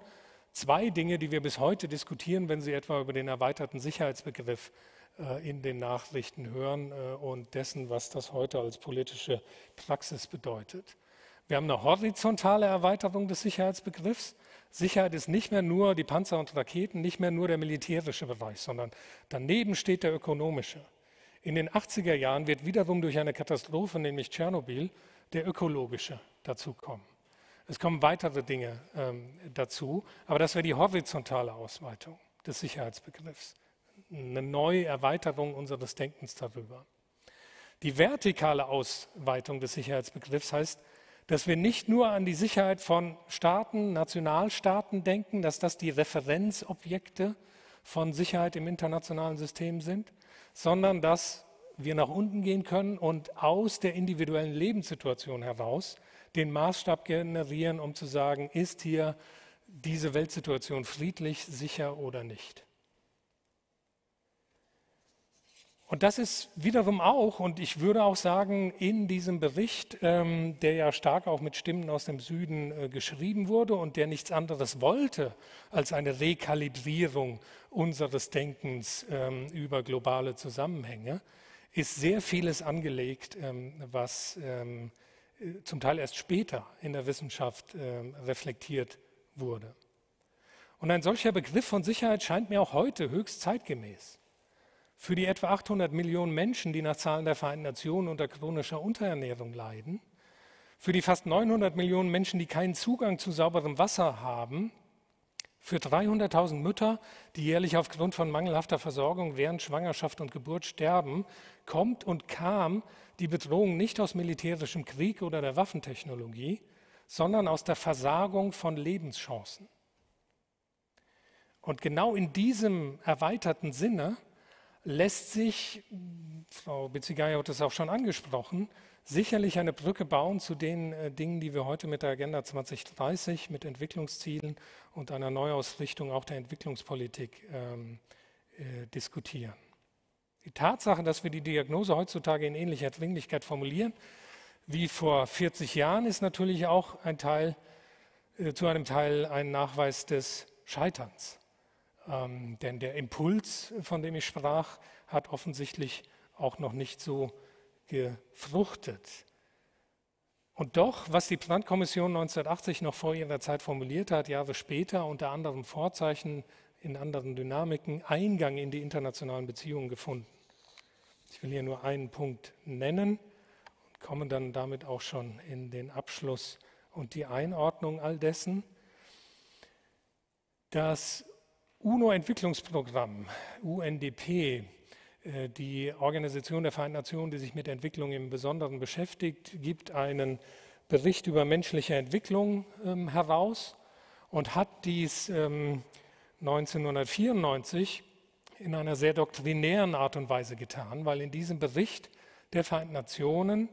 zwei Dinge, die wir bis heute diskutieren, wenn Sie etwa über den erweiterten Sicherheitsbegriff äh, in den Nachrichten hören äh, und dessen, was das heute als politische Praxis bedeutet. Wir haben eine horizontale Erweiterung des Sicherheitsbegriffs. Sicherheit ist nicht mehr nur die Panzer und Raketen, nicht mehr nur der militärische Bereich, sondern daneben steht der ökonomische. In den 80er Jahren wird wiederum durch eine Katastrophe, nämlich Tschernobyl, der ökologische dazukommen. Es kommen weitere Dinge ähm, dazu, aber das wäre die horizontale Ausweitung des Sicherheitsbegriffs, eine neue Erweiterung unseres Denkens darüber. Die vertikale Ausweitung des Sicherheitsbegriffs heißt, dass wir nicht nur an die Sicherheit von Staaten, Nationalstaaten denken, dass das die Referenzobjekte von Sicherheit im internationalen System sind, sondern dass wir nach unten gehen können und aus der individuellen Lebenssituation heraus den Maßstab generieren, um zu sagen, ist hier diese Weltsituation friedlich, sicher oder nicht. Und das ist wiederum auch, und ich würde auch sagen, in diesem Bericht, ähm, der ja stark auch mit Stimmen aus dem Süden äh, geschrieben wurde und der nichts anderes wollte als eine Rekalibrierung unseres Denkens ähm, über globale Zusammenhänge, ist sehr vieles angelegt, ähm, was ähm, äh, zum Teil erst später in der Wissenschaft ähm, reflektiert wurde. Und ein solcher Begriff von Sicherheit scheint mir auch heute höchst zeitgemäß. Für die etwa 800 Millionen Menschen, die nach Zahlen der Vereinten Nationen unter chronischer Unterernährung leiden, für die fast 900 Millionen Menschen, die keinen Zugang zu sauberem Wasser haben, für 300.000 Mütter, die jährlich aufgrund von mangelhafter Versorgung während Schwangerschaft und Geburt sterben, kommt und kam die Bedrohung nicht aus militärischem Krieg oder der Waffentechnologie, sondern aus der Versagung von Lebenschancen. Und genau in diesem erweiterten Sinne lässt sich, Frau Bitzigay hat es auch schon angesprochen, sicherlich eine Brücke bauen zu den äh, Dingen, die wir heute mit der Agenda 2030, mit Entwicklungszielen und einer Neuausrichtung auch der Entwicklungspolitik ähm, äh, diskutieren. Die Tatsache, dass wir die Diagnose heutzutage in ähnlicher Dringlichkeit formulieren wie vor 40 Jahren, ist natürlich auch ein Teil, äh, zu einem Teil ein Nachweis des Scheiterns. Ähm, denn der Impuls, von dem ich sprach, hat offensichtlich auch noch nicht so gefruchtet. Und doch, was die Brandkommission 1980 noch vor ihrer Zeit formuliert hat, Jahre später unter anderen Vorzeichen, in anderen Dynamiken, Eingang in die internationalen Beziehungen gefunden. Ich will hier nur einen Punkt nennen und komme dann damit auch schon in den Abschluss und die Einordnung all dessen. Das UNO-Entwicklungsprogramm, UNDP, äh, die Organisation der Vereinten Nationen, die sich mit Entwicklung im Besonderen beschäftigt, gibt einen Bericht über menschliche Entwicklung ähm, heraus und hat dies ähm, 1994 in einer sehr doktrinären Art und Weise getan, weil in diesem Bericht der Vereinten Nationen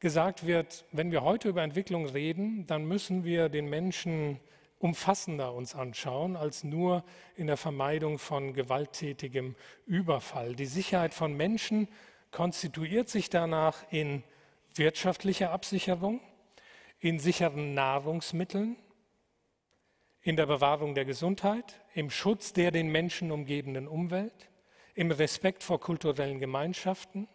gesagt wird, wenn wir heute über Entwicklung reden, dann müssen wir den Menschen umfassender uns anschauen als nur in der Vermeidung von gewalttätigem Überfall. Die Sicherheit von Menschen konstituiert sich danach in wirtschaftlicher Absicherung, in sicheren Nahrungsmitteln, in der Bewahrung der Gesundheit, im Schutz der den Menschen umgebenden Umwelt, im Respekt vor kulturellen Gemeinschaften,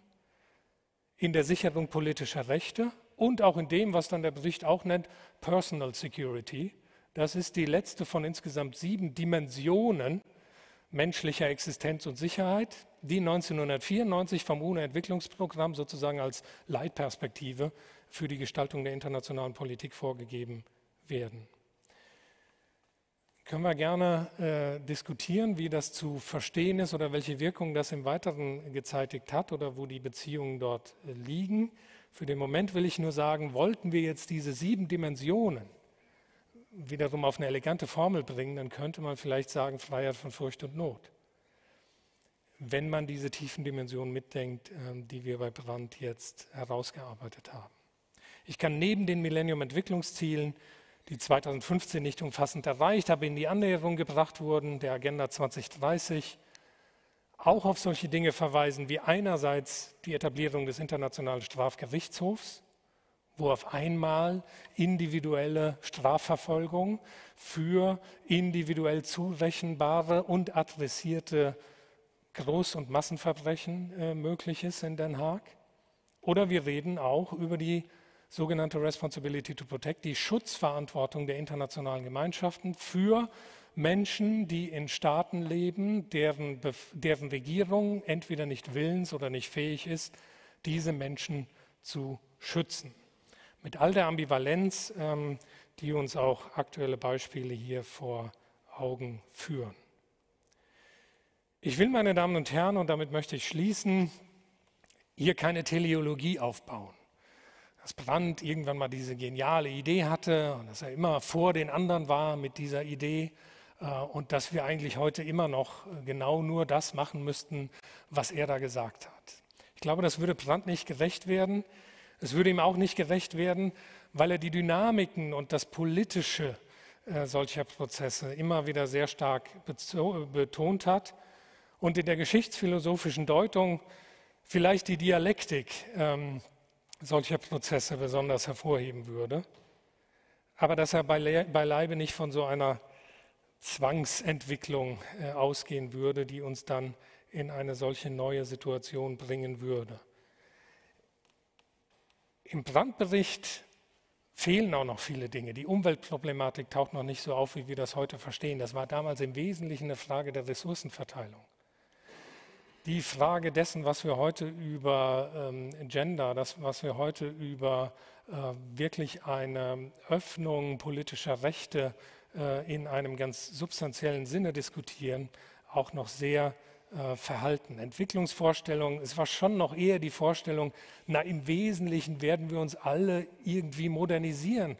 in der Sicherung politischer Rechte und auch in dem, was dann der Bericht auch nennt, Personal Security, das ist die letzte von insgesamt sieben Dimensionen menschlicher Existenz und Sicherheit, die 1994 vom UNO-Entwicklungsprogramm sozusagen als Leitperspektive für die Gestaltung der internationalen Politik vorgegeben werden. Können wir gerne äh, diskutieren, wie das zu verstehen ist oder welche Wirkung das im Weiteren gezeitigt hat oder wo die Beziehungen dort äh, liegen. Für den Moment will ich nur sagen, wollten wir jetzt diese sieben Dimensionen wiederum auf eine elegante Formel bringen, dann könnte man vielleicht sagen Freiheit von Furcht und Not. Wenn man diese tiefen Dimensionen mitdenkt, ähm, die wir bei Brand jetzt herausgearbeitet haben. Ich kann neben den Millennium-Entwicklungszielen die 2015 nicht umfassend erreicht, aber in die Annäherung gebracht wurden, der Agenda 2030, auch auf solche Dinge verweisen wie einerseits die Etablierung des Internationalen Strafgerichtshofs, wo auf einmal individuelle Strafverfolgung für individuell zurechenbare und adressierte Groß- und Massenverbrechen äh, möglich ist in Den Haag. Oder wir reden auch über die sogenannte Responsibility to Protect, die Schutzverantwortung der internationalen Gemeinschaften für Menschen, die in Staaten leben, deren, deren Regierung entweder nicht willens oder nicht fähig ist, diese Menschen zu schützen. Mit all der Ambivalenz, ähm, die uns auch aktuelle Beispiele hier vor Augen führen. Ich will, meine Damen und Herren, und damit möchte ich schließen, hier keine Teleologie aufbauen. Dass Brandt irgendwann mal diese geniale Idee hatte und dass er immer vor den anderen war mit dieser Idee äh, und dass wir eigentlich heute immer noch äh, genau nur das machen müssten, was er da gesagt hat. Ich glaube, das würde Brandt nicht gerecht werden. Es würde ihm auch nicht gerecht werden, weil er die Dynamiken und das Politische äh, solcher Prozesse immer wieder sehr stark betont hat und in der geschichtsphilosophischen Deutung vielleicht die Dialektik ähm, solcher Prozesse besonders hervorheben würde, aber dass er beileibe nicht von so einer Zwangsentwicklung äh, ausgehen würde, die uns dann in eine solche neue Situation bringen würde. Im Brandbericht fehlen auch noch viele Dinge. Die Umweltproblematik taucht noch nicht so auf, wie wir das heute verstehen. Das war damals im Wesentlichen eine Frage der Ressourcenverteilung. Die Frage dessen, was wir heute über ähm, Gender, das, was wir heute über äh, wirklich eine Öffnung politischer Rechte äh, in einem ganz substanziellen Sinne diskutieren, auch noch sehr äh, verhalten. Entwicklungsvorstellung, es war schon noch eher die Vorstellung, na im Wesentlichen werden wir uns alle irgendwie modernisieren.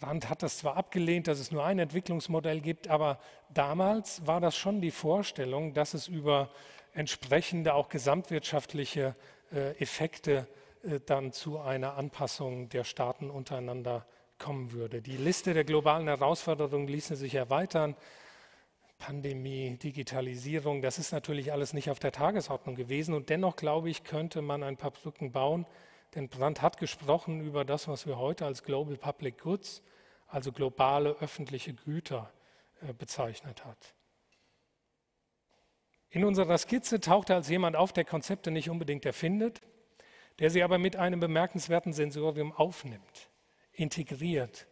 Brandt hat das zwar abgelehnt, dass es nur ein Entwicklungsmodell gibt, aber damals war das schon die Vorstellung, dass es über entsprechende auch gesamtwirtschaftliche äh, Effekte dann zu einer Anpassung der Staaten untereinander kommen würde. Die Liste der globalen Herausforderungen ließe sich erweitern. Pandemie, Digitalisierung, das ist natürlich alles nicht auf der Tagesordnung gewesen. Und dennoch, glaube ich, könnte man ein paar Brücken bauen. Denn Brandt hat gesprochen über das, was wir heute als Global Public Goods, also globale öffentliche Güter, äh, bezeichnet hat. In unserer Skizze taucht er als jemand auf, der Konzepte nicht unbedingt erfindet, der sie aber mit einem bemerkenswerten Sensorium aufnimmt integriert,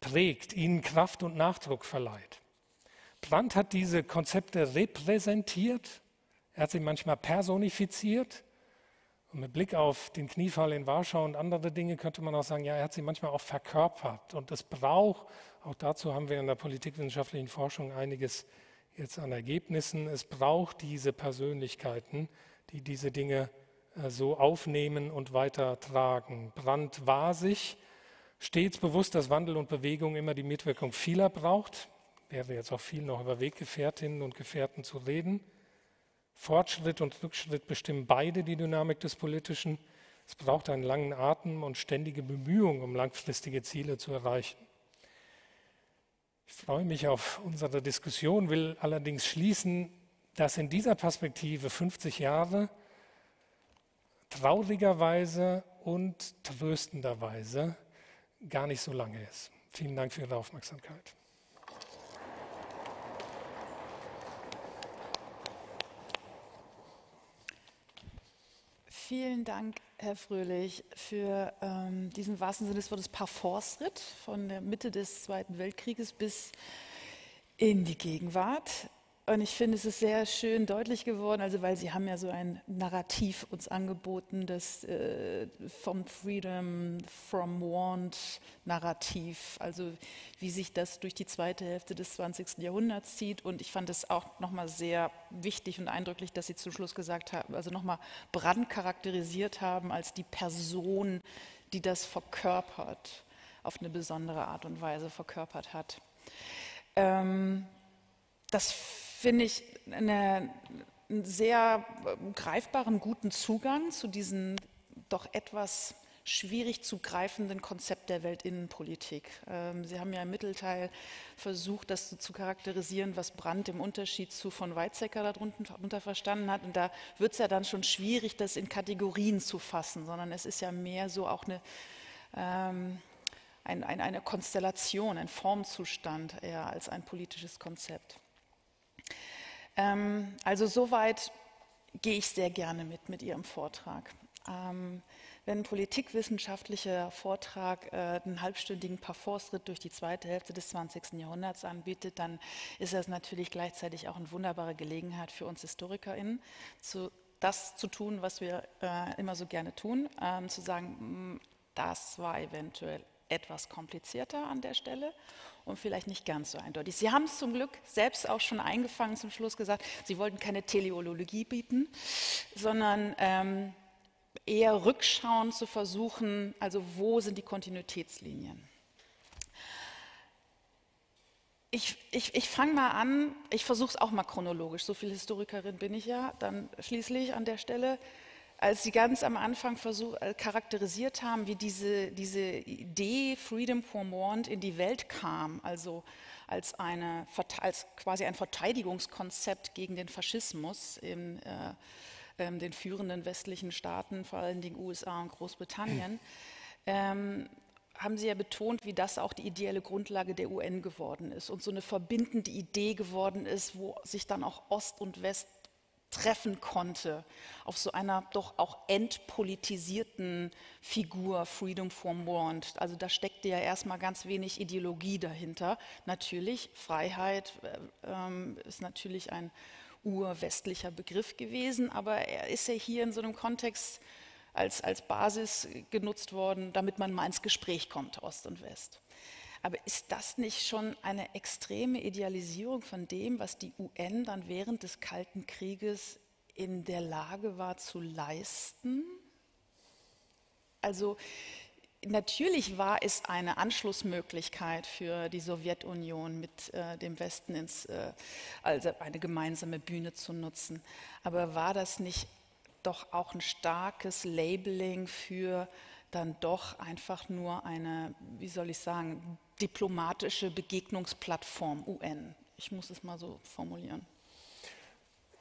prägt, ihnen Kraft und Nachdruck verleiht. Brandt hat diese Konzepte repräsentiert, er hat sie manchmal personifiziert. Und mit Blick auf den Kniefall in Warschau und andere Dinge könnte man auch sagen, ja, er hat sie manchmal auch verkörpert. Und es braucht, auch dazu haben wir in der politikwissenschaftlichen Forschung einiges jetzt an Ergebnissen, es braucht diese Persönlichkeiten, die diese Dinge äh, so aufnehmen und weitertragen. Brandt war sich stets bewusst, dass Wandel und Bewegung immer die Mitwirkung vieler braucht. Wäre jetzt auch viel noch über Weggefährtinnen und Gefährten zu reden. Fortschritt und Rückschritt bestimmen beide die Dynamik des Politischen. Es braucht einen langen Atem und ständige Bemühungen, um langfristige Ziele zu erreichen. Ich freue mich auf unsere Diskussion, will allerdings schließen, dass in dieser Perspektive 50 Jahre traurigerweise und tröstenderweise gar nicht so lange ist. Vielen Dank für Ihre Aufmerksamkeit. Vielen Dank, Herr Fröhlich, für ähm, diesen wahrsten Sinne des Wortes Parforce-Ritt von der Mitte des Zweiten Weltkrieges bis in die Gegenwart. Und ich finde, es ist sehr schön deutlich geworden, also weil Sie haben ja so ein Narrativ uns angeboten, das äh, vom Freedom from Want Narrativ, also wie sich das durch die zweite Hälfte des 20. Jahrhunderts zieht. Und ich fand es auch nochmal sehr wichtig und eindrücklich, dass Sie zum Schluss gesagt haben, also nochmal Brand charakterisiert haben als die Person, die das verkörpert, auf eine besondere Art und Weise verkörpert hat. Ähm, das finde ich, eine, einen sehr greifbaren, guten Zugang zu diesen doch etwas schwierig zu greifenden Konzept der Weltinnenpolitik. Ähm, Sie haben ja im Mittelteil versucht, das zu charakterisieren, was Brandt im Unterschied zu von Weizsäcker darunter verstanden hat. Und da wird es ja dann schon schwierig, das in Kategorien zu fassen, sondern es ist ja mehr so auch eine, ähm, ein, ein, eine Konstellation, ein Formzustand eher als ein politisches Konzept. Ähm, also soweit gehe ich sehr gerne mit mit Ihrem Vortrag. Ähm, wenn ein politikwissenschaftlicher Vortrag äh, einen halbstündigen Parforce-Ritt durch die zweite Hälfte des 20. Jahrhunderts anbietet, dann ist das natürlich gleichzeitig auch eine wunderbare Gelegenheit für uns HistorikerInnen, zu, das zu tun, was wir äh, immer so gerne tun, ähm, zu sagen, hm, das war eventuell etwas komplizierter an der Stelle und vielleicht nicht ganz so eindeutig. Sie haben es zum Glück selbst auch schon eingefangen zum Schluss gesagt, Sie wollten keine Teleologie bieten, sondern ähm, eher rückschauend zu versuchen, also wo sind die Kontinuitätslinien. Ich, ich, ich fange mal an, ich versuche es auch mal chronologisch, so viel Historikerin bin ich ja, dann schließlich an der Stelle, als Sie ganz am Anfang versuch, äh, charakterisiert haben, wie diese, diese Idee Freedom for Want in die Welt kam, also als, eine, als quasi ein Verteidigungskonzept gegen den Faschismus in äh, ähm, den führenden westlichen Staaten, vor allem den USA und Großbritannien, ähm, haben Sie ja betont, wie das auch die ideelle Grundlage der UN geworden ist und so eine verbindende Idee geworden ist, wo sich dann auch Ost und West treffen konnte, auf so einer doch auch entpolitisierten Figur, Freedom from Want. Also da steckte ja erstmal ganz wenig Ideologie dahinter. Natürlich, Freiheit äh, ähm, ist natürlich ein urwestlicher Begriff gewesen, aber er ist ja hier in so einem Kontext als, als Basis genutzt worden, damit man mal ins Gespräch kommt, Ost und West. Aber ist das nicht schon eine extreme Idealisierung von dem, was die UN dann während des Kalten Krieges in der Lage war zu leisten? Also Natürlich war es eine Anschlussmöglichkeit für die Sowjetunion mit äh, dem Westen ins, äh, also eine gemeinsame Bühne zu nutzen. Aber war das nicht doch auch ein starkes Labeling für dann doch einfach nur eine, wie soll ich sagen, diplomatische Begegnungsplattform UN? Ich muss es mal so formulieren.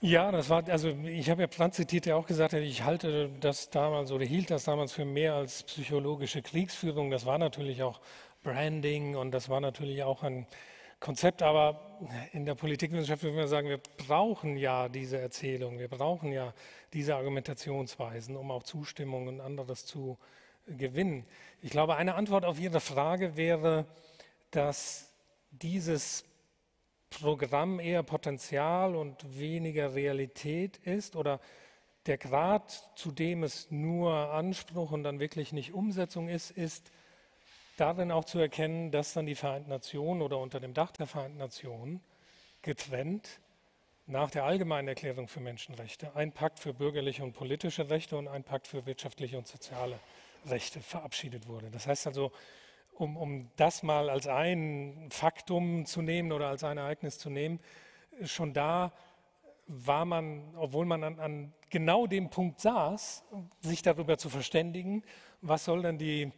Ja, das war, also ich habe ja Pflanz zitiert, ja auch gesagt, ich halte das damals oder hielt das damals für mehr als psychologische Kriegsführung. Das war natürlich auch Branding und das war natürlich auch ein Konzept, aber in der Politikwissenschaft würde man sagen, wir brauchen ja diese Erzählung, wir brauchen ja diese Argumentationsweisen, um auch Zustimmung und anderes zu gewinnen. Ich glaube, eine Antwort auf Ihre Frage wäre, dass dieses Programm eher Potenzial und weniger Realität ist oder der Grad, zu dem es nur Anspruch und dann wirklich nicht Umsetzung ist, ist darin auch zu erkennen, dass dann die Vereinten Nationen oder unter dem Dach der Vereinten Nationen getrennt nach der Allgemeinen Erklärung für Menschenrechte ein Pakt für bürgerliche und politische Rechte und ein Pakt für wirtschaftliche und soziale Rechte verabschiedet wurde. Das heißt also, um, um das mal als ein Faktum zu nehmen oder als ein Ereignis zu nehmen, schon da war man, obwohl man an, an genau dem Punkt saß, sich darüber zu verständigen, was soll denn die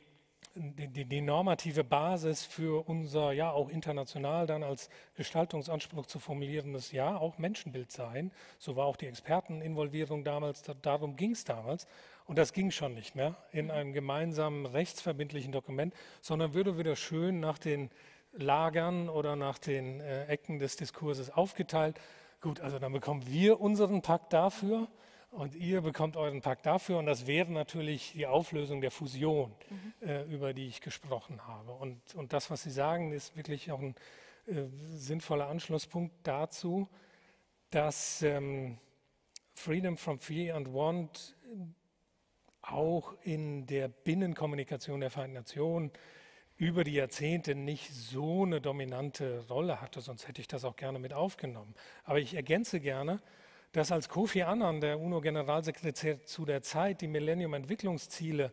die, die, normative Basis für unser, ja auch international dann als Gestaltungsanspruch zu formulierendes, ja auch Menschenbild sein. So war auch die Experteninvolvierung damals, darum ging es damals. Und das ging schon nicht mehr in mhm. einem gemeinsamen rechtsverbindlichen Dokument, sondern würde wieder schön nach den Lagern oder nach den äh, Ecken des Diskurses aufgeteilt. Gut, also dann bekommen wir unseren Pakt dafür und ihr bekommt euren Pakt dafür. Und das wäre natürlich die Auflösung der Fusion, mhm. äh, über die ich gesprochen habe. Und, und das, was Sie sagen, ist wirklich auch ein äh, sinnvoller Anschlusspunkt dazu, dass ähm, Freedom from Fear and Want auch in der Binnenkommunikation der Vereinten Nationen über die Jahrzehnte nicht so eine dominante Rolle hatte, sonst hätte ich das auch gerne mit aufgenommen. Aber ich ergänze gerne, dass als Kofi Annan, der UNO-Generalsekretär zu der Zeit, die Millennium-Entwicklungsziele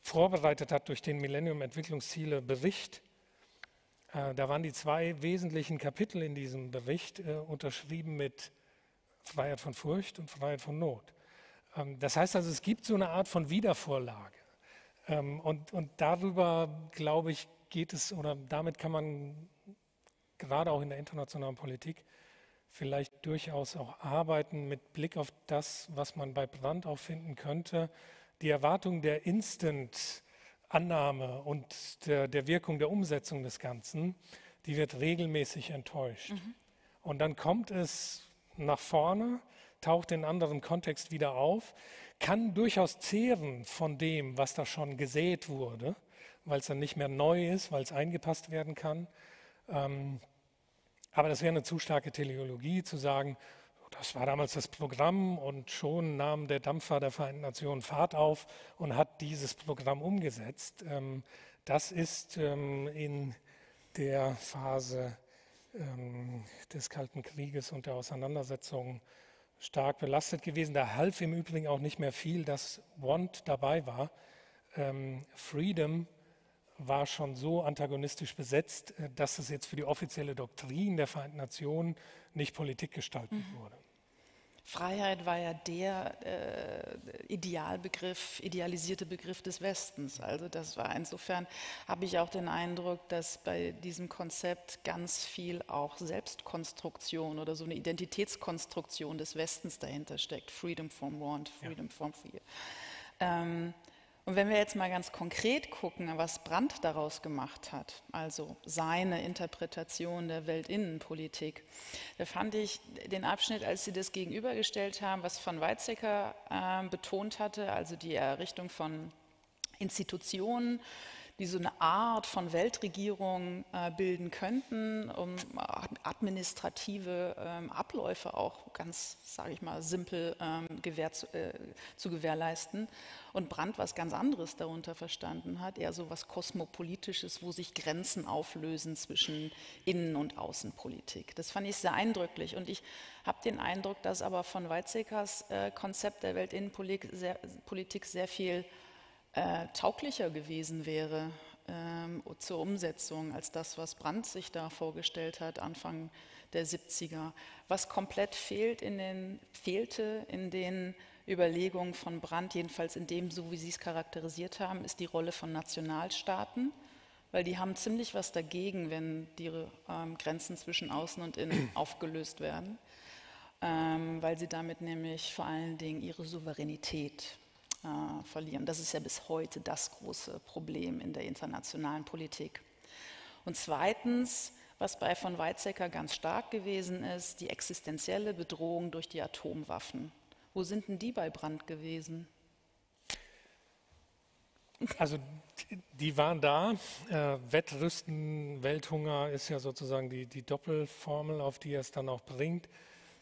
vorbereitet hat durch den Millennium-Entwicklungsziele-Bericht, äh, da waren die zwei wesentlichen Kapitel in diesem Bericht äh, unterschrieben mit Freiheit von Furcht und Freiheit von Not. Ähm, das heißt also, es gibt so eine Art von Wiedervorlage. Ähm, und, und darüber, glaube ich, geht es, oder damit kann man gerade auch in der internationalen Politik vielleicht durchaus auch arbeiten mit Blick auf das, was man bei Brand auch finden könnte. Die Erwartung der Instant-Annahme und der, der, Wirkung der Umsetzung des Ganzen, die wird regelmäßig enttäuscht. Mhm. Und dann kommt es nach vorne, taucht in anderem Kontext wieder auf, kann durchaus zehren von dem, was da schon gesät wurde, weil es dann nicht mehr neu ist, weil es eingepasst werden kann. Ähm, aber das wäre eine zu starke Teleologie zu sagen, das war damals das Programm und schon nahm der Dampfer der Vereinten Nationen Fahrt auf und hat dieses Programm umgesetzt. Ähm, das ist ähm, in der Phase ähm, des Kalten Krieges und der Auseinandersetzung stark belastet gewesen. Da half im Übrigen auch nicht mehr viel, dass Want dabei war. Freedom war schon so antagonistisch besetzt, äh, dass es jetzt für die offizielle Doktrin der Vereinten Nationen nicht Politik gestaltet mhm. wurde. Freiheit war ja der äh, Idealbegriff, idealisierte Begriff des Westens. Also das war insofern, habe ich auch den Eindruck, dass bei diesem Konzept ganz viel auch Selbstkonstruktion oder so eine Identitätskonstruktion des Westens dahinter steckt. Freedom from want, freedom ja. from fear. Ähm, und wenn wir jetzt mal ganz konkret gucken, was Brandt daraus gemacht hat, also seine Interpretation der Weltinnenpolitik, da fand ich den Abschnitt, als Sie das gegenübergestellt haben, was von Weizsäcker äh, betont hatte, also die Errichtung von Institutionen, die so eine Art von Weltregierung äh, bilden könnten, um administrative ähm, Abläufe auch ganz, sage ich mal, simpel ähm, äh, zu, gewährleisten. Und Brandt was ganz anderes darunter verstanden hat, eher so was Kosmopolitisches, wo sich Grenzen auflösen zwischen Innen- und Außenpolitik. Das fand ich sehr eindrücklich. Und ich habe den Eindruck, dass aber von Weizsäckers äh, Konzept der Weltinnenpolitik sehr, sehr viel äh, tauglicher gewesen wäre ähm, zur Umsetzung als das, was Brandt sich da vorgestellt hat, Anfang der 70er. Was komplett fehlt in den, fehlte in den Überlegungen von Brandt, jedenfalls in dem, so wie Sie es charakterisiert haben, ist die Rolle von Nationalstaaten, weil die haben ziemlich was dagegen, wenn die ähm, Grenzen zwischen Außen und Innen aufgelöst werden, ähm, weil sie damit nämlich vor allen Dingen ihre Souveränität äh, verlieren. Das ist ja bis heute das große Problem in der internationalen Politik. Und zweitens, was bei von Weizsäcker ganz stark gewesen ist, die existenzielle Bedrohung durch die Atomwaffen. Wo sind denn die bei Brand gewesen? Also die waren da. Äh, Wettrüsten, Welthunger ist ja sozusagen die, die Doppelformel, auf die er es dann auch bringt.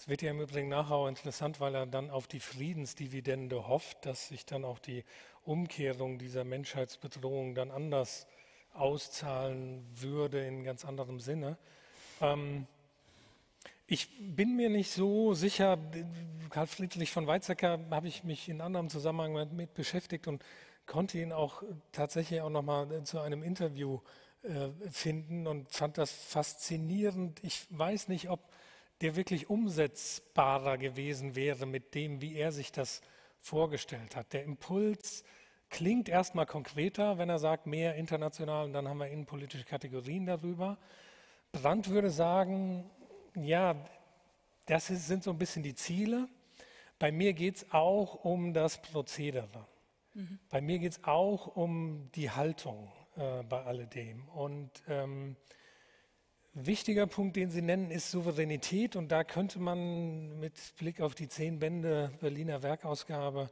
Es wird ja im Übrigen nachher auch interessant, weil er dann auf die Friedensdividende hofft, dass sich dann auch die Umkehrung dieser Menschheitsbedrohung dann anders auszahlen würde in ganz anderem Sinne. Ähm, ich bin mir nicht so sicher, Karl Friedrich von Weizsäcker habe ich mich in anderem Zusammenhang mit beschäftigt und konnte ihn auch tatsächlich auch nochmal zu einem Interview äh, finden und fand das faszinierend. Ich weiß nicht, ob der wirklich umsetzbarer gewesen wäre mit dem, wie er sich das vorgestellt hat. Der Impuls klingt erstmal konkreter, wenn er sagt, mehr international und dann haben wir innenpolitische Kategorien darüber. Brandt würde sagen, ja, das sind so ein bisschen die Ziele. Bei mir geht es auch um das Prozedere. Mhm. Bei mir geht es auch um die Haltung äh, bei alledem. Und ähm, Wichtiger Punkt, den Sie nennen, ist Souveränität. Und da könnte man mit Blick auf die zehn Bände Berliner Werkausgabe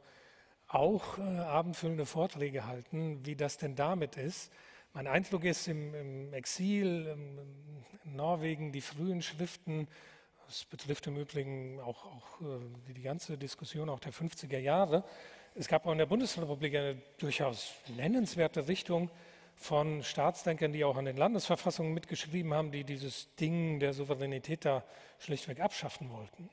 auch äh, abendfüllende Vorträge halten, wie das denn damit ist. Mein Eindruck ist im, im Exil, im, in Norwegen, die frühen Schriften, das betrifft im Übrigen auch, auch äh, die ganze Diskussion auch der 50er Jahre. Es gab auch in der Bundesrepublik eine durchaus nennenswerte Richtung, von Staatsdenkern, die auch an den Landesverfassungen mitgeschrieben haben, die dieses Ding der Souveränität da schlichtweg abschaffen wollten.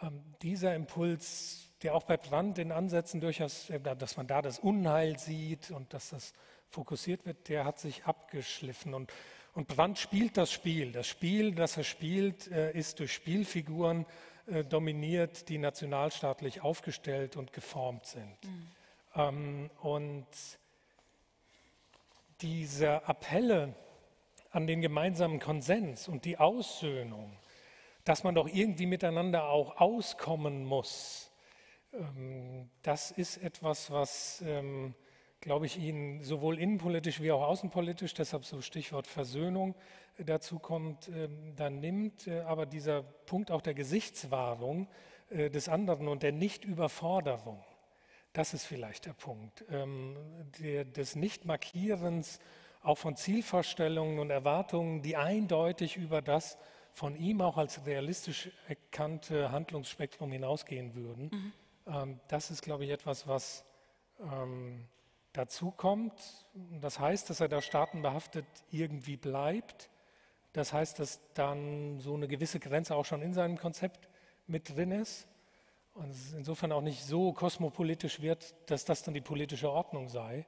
Ähm, dieser Impuls, der auch bei Brandt in Ansätzen durchaus, äh, dass man da das Unheil sieht und dass das fokussiert wird, der hat sich abgeschliffen. Und, und Brandt spielt das Spiel. Das Spiel, das er spielt, äh, ist durch Spielfiguren äh, dominiert, die nationalstaatlich aufgestellt und geformt sind. Mhm. Ähm, und diese Appelle an den gemeinsamen Konsens und die Aussöhnung, dass man doch irgendwie miteinander auch auskommen muss, ähm, das ist etwas, was, ähm, glaube ich, Ihnen sowohl innenpolitisch wie auch außenpolitisch, deshalb so Stichwort Versöhnung, äh, dazu kommt, ähm, dann nimmt. Äh, aber dieser Punkt auch der Gesichtswahrung äh, des anderen und der Nichtüberforderung, das ist vielleicht der Punkt, des Nichtmarkierens auch von Zielvorstellungen und Erwartungen, die eindeutig über das von ihm auch als realistisch erkannte Handlungsspektrum hinausgehen würden. Mhm. Ähm, das ist, glaube ich, etwas, was ähm, dazu kommt. Das heißt, dass er da staatenbehaftet irgendwie bleibt. Das heißt, dass dann so eine gewisse Grenze auch schon in seinem Konzept mit drin ist und es insofern auch nicht so kosmopolitisch wird, dass das dann die politische Ordnung sei,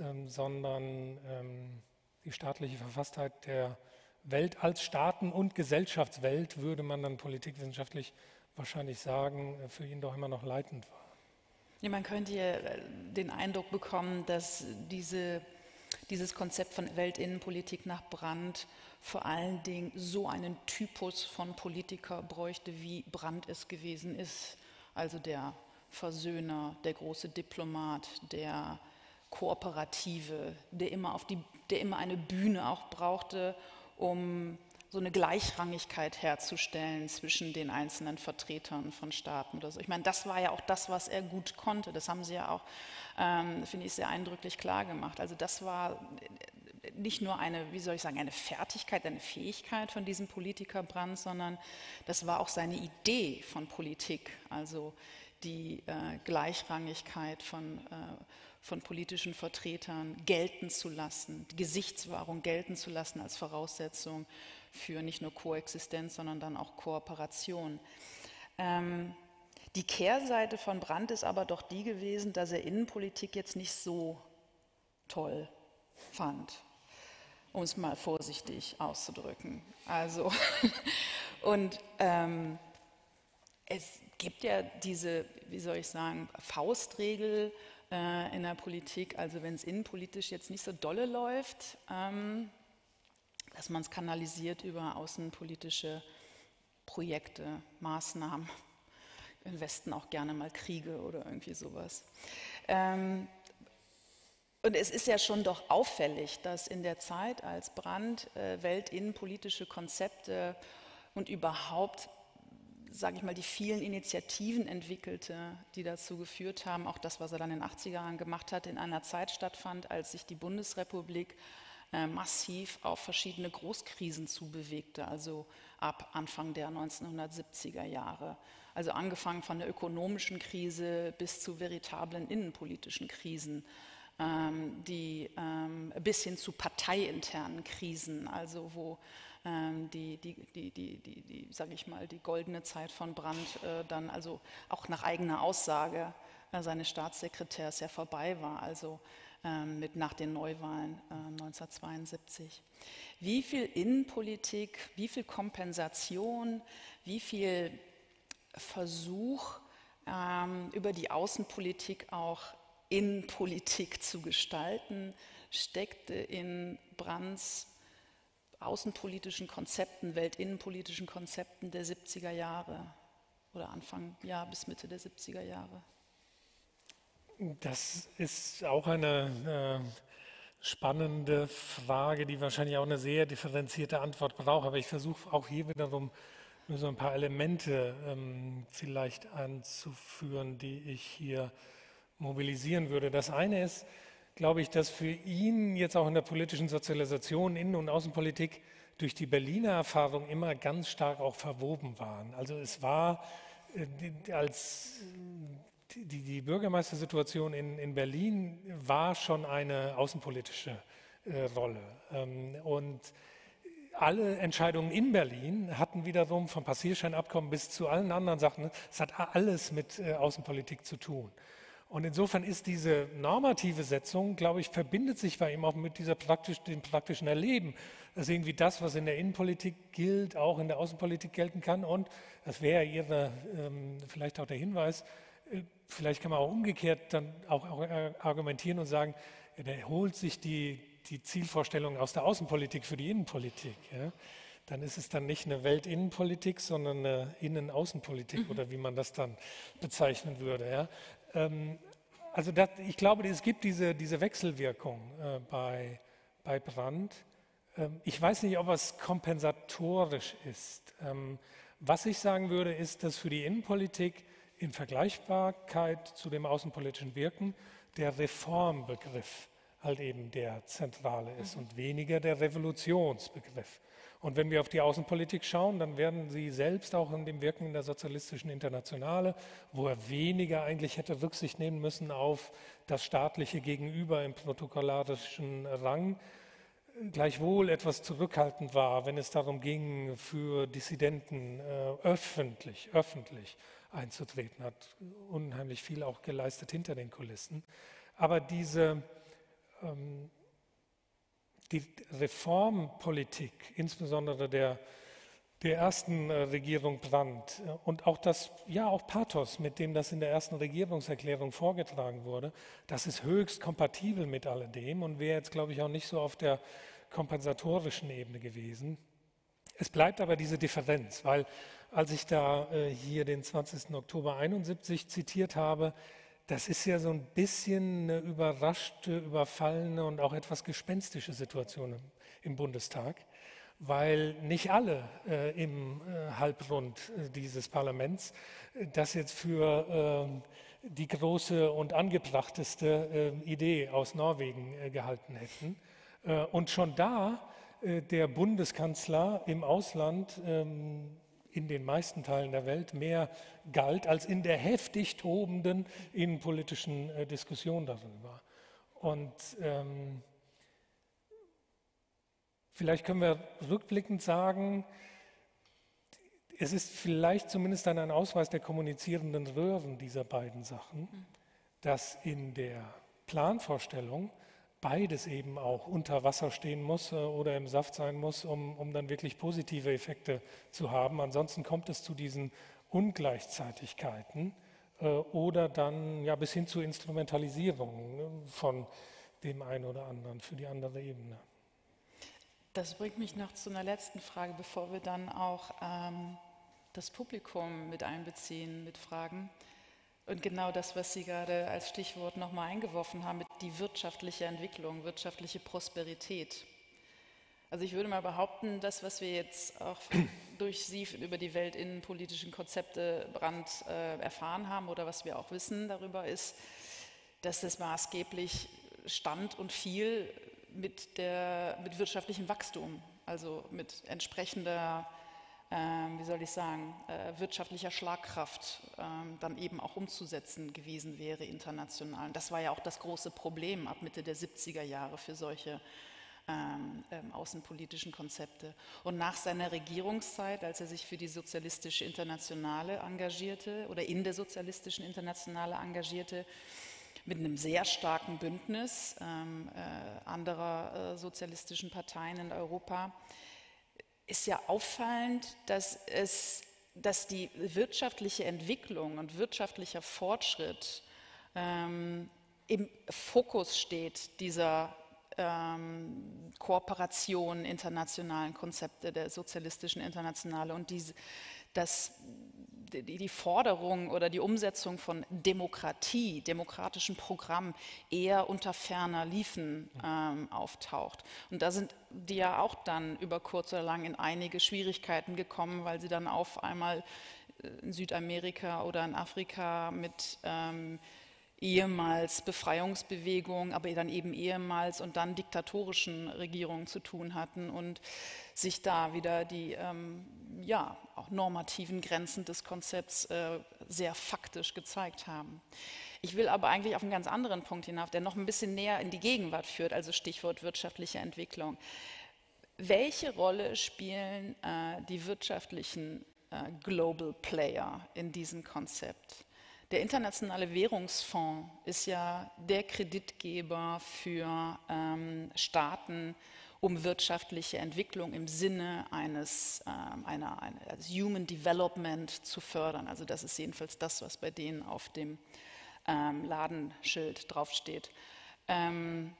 ähm, sondern ähm, die staatliche Verfasstheit der Welt als Staaten- und Gesellschaftswelt, würde man dann politikwissenschaftlich wahrscheinlich sagen, äh, für ihn doch immer noch leitend war. Ja, man könnte ja äh, den Eindruck bekommen, dass diese, dieses Konzept von Weltinnenpolitik nach Brandt vor allen Dingen so einen Typus von Politiker bräuchte, wie Brandt es gewesen ist. Also der Versöhner, der große Diplomat, der Kooperative, der immer, auf die, der immer eine Bühne auch brauchte, um so eine Gleichrangigkeit herzustellen zwischen den einzelnen Vertretern von Staaten oder so. Ich meine, das war ja auch das, was er gut konnte. Das haben Sie ja auch, ähm, finde ich, sehr eindrücklich klar gemacht. Also das war nicht nur eine, wie soll ich sagen, eine Fertigkeit, eine Fähigkeit von diesem Politiker Brandt, sondern das war auch seine Idee von Politik. Also die äh, Gleichrangigkeit von, äh, von politischen Vertretern gelten zu lassen, die Gesichtswahrung gelten zu lassen als Voraussetzung für nicht nur Koexistenz, sondern dann auch Kooperation. Ähm, die Kehrseite von Brandt ist aber doch die gewesen, dass er Innenpolitik jetzt nicht so toll fand, um es mal vorsichtig auszudrücken. Also, und ähm, es gibt ja diese, wie soll ich sagen, Faustregel äh, in der Politik, also wenn es innenpolitisch jetzt nicht so dolle läuft, ähm, dass man es kanalisiert über außenpolitische Projekte, Maßnahmen, im Westen auch gerne mal Kriege oder irgendwie sowas. Ähm, und es ist ja schon doch auffällig, dass in der Zeit, als Brandt äh, weltinnenpolitische Konzepte und überhaupt, sage ich mal, die vielen Initiativen entwickelte, die dazu geführt haben, auch das, was er dann in den 80er Jahren gemacht hat, in einer Zeit stattfand, als sich die Bundesrepublik äh, massiv auf verschiedene Großkrisen zubewegte, also ab Anfang der 1970er Jahre. Also angefangen von der ökonomischen Krise bis zu veritablen innenpolitischen Krisen, die, ähm, bis hin zu parteiinternen Krisen, also wo ähm, die, die, die, die, die, die sage ich mal, die goldene Zeit von Brandt äh, dann also auch nach eigener Aussage äh, seines Staatssekretärs ja vorbei war. Also ähm, mit nach den Neuwahlen 1972. Äh, wie viel Innenpolitik, wie viel Kompensation, wie viel Versuch ähm, über die Außenpolitik auch Innenpolitik zu gestalten, steckte in Brandts außenpolitischen Konzepten, weltinnenpolitischen Konzepten der 70er Jahre oder Anfang ja bis Mitte der 70er Jahre. Das ist auch eine äh, spannende Frage, die wahrscheinlich auch eine sehr differenzierte Antwort braucht. Aber ich versuche auch hier wiederum nur so ein paar Elemente ähm, vielleicht anzuführen, die ich hier mobilisieren würde. Das eine ist, glaube ich, dass für ihn jetzt auch in der politischen Sozialisation, Innen- und Außenpolitik durch die Berliner Erfahrung immer ganz stark auch verwoben waren. Also es war äh, als die, die Bürgermeistersituation in, in, Berlin war schon eine außenpolitische äh, Rolle. Ähm, und alle Entscheidungen in Berlin hatten wiederum vom Passierscheinabkommen bis zu allen anderen Sachen, es hat alles mit äh, Außenpolitik zu tun. Und insofern ist diese normative Setzung, glaube ich, verbindet sich bei ihm auch mit dieser praktisch, dem praktischen Erleben, dass irgendwie das, was in der Innenpolitik gilt, auch in der Außenpolitik gelten kann. Und das wäre Ihre, ähm, vielleicht auch der Hinweis, äh, vielleicht kann man auch umgekehrt dann auch, auch argumentieren und sagen, der holt sich die, die Zielvorstellung aus der Außenpolitik für die Innenpolitik. Ja? Dann ist es dann nicht eine Weltinnenpolitik, sondern eine Innen-Außenpolitik mhm. oder wie man das dann bezeichnen würde. Ja? Ähm, also das, ich glaube, es gibt diese, diese Wechselwirkung äh, bei, bei Brand. Ähm, ich weiß nicht, ob es kompensatorisch ist. Ähm, was ich sagen würde, ist, dass für die Innenpolitik in Vergleichbarkeit zu dem außenpolitischen Wirken der Reformbegriff halt eben der zentrale ist und weniger der Revolutionsbegriff. Und wenn wir auf die Außenpolitik schauen, dann werden Sie selbst auch in dem Wirken in der sozialistischen Internationale, wo er weniger eigentlich hätte Rücksicht nehmen müssen auf das staatliche Gegenüber im protokollarischen Rang, gleichwohl etwas zurückhaltend war, wenn es darum ging, für Dissidenten äh, öffentlich, öffentlich einzutreten, hat unheimlich viel auch geleistet hinter den Kulissen. Aber diese ähm, die Reformpolitik, insbesondere der, der ersten äh, Regierung Brandt äh, und auch das, ja auch Pathos, mit dem das in der ersten Regierungserklärung vorgetragen wurde, das ist höchst kompatibel mit alledem und wäre jetzt, glaube ich, auch nicht so auf der kompensatorischen Ebene gewesen. Es bleibt aber diese Differenz, weil als ich da äh, hier den 20. Oktober 71 zitiert habe, das ist ja so ein bisschen eine überraschte, überfallene und auch etwas gespenstische Situation im, im Bundestag, weil nicht alle äh, im äh, Halbrund äh, dieses Parlaments äh, das jetzt für ähm, die große und angebrachteste ähm, Idee aus Norwegen äh, gehalten hätten. Und schon da der Bundeskanzler im Ausland ähm, in den meisten Teilen der Welt mehr galt als in der heftig tobenden innenpolitischen äh, Diskussion darüber. Und ähm, vielleicht können wir rückblickend sagen, es ist vielleicht zumindest dann ein Ausweis der kommunizierenden Röhren dieser beiden Sachen, dass in der Planvorstellung beides eben auch unter Wasser stehen muss äh, oder im Saft sein muss, um, um dann wirklich positive Effekte zu haben. Ansonsten kommt es zu diesen Ungleichzeitigkeiten äh, oder dann ja bis hin zu Instrumentalisierung ne, von dem einen oder anderen für die andere Ebene. Das bringt mich noch zu einer letzten Frage, bevor wir dann auch ähm, das Publikum mit einbeziehen mit Fragen. Und genau das, was Sie gerade als Stichwort nochmal eingeworfen haben, die wirtschaftliche Entwicklung, wirtschaftliche Prosperität. Also ich würde mal behaupten, das, was wir jetzt auch durch Sie über die weltinnenpolitischen Konzepte Brand äh, erfahren haben oder was wir auch wissen darüber, ist, dass das maßgeblich stand und fiel mit, der, mit wirtschaftlichem Wachstum, also mit entsprechender wie soll ich sagen, äh, wirtschaftlicher Schlagkraft ähm, dann eben auch umzusetzen gewesen wäre international. Und das war ja auch das große Problem ab Mitte der 70er Jahre für solche ähm, ähm, außenpolitischen Konzepte. Und nach seiner Regierungszeit, als er sich für die sozialistische Internationale engagierte oder in der sozialistischen Internationale engagierte, mit einem sehr starken Bündnis ähm, äh, anderer äh, sozialistischen Parteien in Europa, ist ja auffallend, dass, es, dass die wirtschaftliche Entwicklung und wirtschaftlicher Fortschritt ähm, im Fokus steht dieser ähm, Kooperation internationalen Konzepte der sozialistischen Internationale und diese, dass die Forderung oder die Umsetzung von Demokratie, demokratischen Programmen eher unter ferner Liefen ähm, auftaucht. Und da sind die ja auch dann über kurz oder lang in einige Schwierigkeiten gekommen, weil sie dann auf einmal äh, in Südamerika oder in Afrika mit ähm, ehemals Befreiungsbewegungen, aber dann eben ehemals und dann diktatorischen Regierungen zu tun hatten und sich da wieder die ähm, ja, auch normativen Grenzen des Konzepts äh, sehr faktisch gezeigt haben. Ich will aber eigentlich auf einen ganz anderen Punkt hinauf, der noch ein bisschen näher in die Gegenwart führt, also Stichwort wirtschaftliche Entwicklung. Welche Rolle spielen äh, die wirtschaftlichen äh, Global Player in diesem Konzept? Der Internationale Währungsfonds ist ja der Kreditgeber für ähm, Staaten, um wirtschaftliche Entwicklung im Sinne eines ähm, einer, eines Human Development zu fördern. Also das ist jedenfalls das, was bei denen auf dem ähm, Ladenschild draufsteht. Ähm,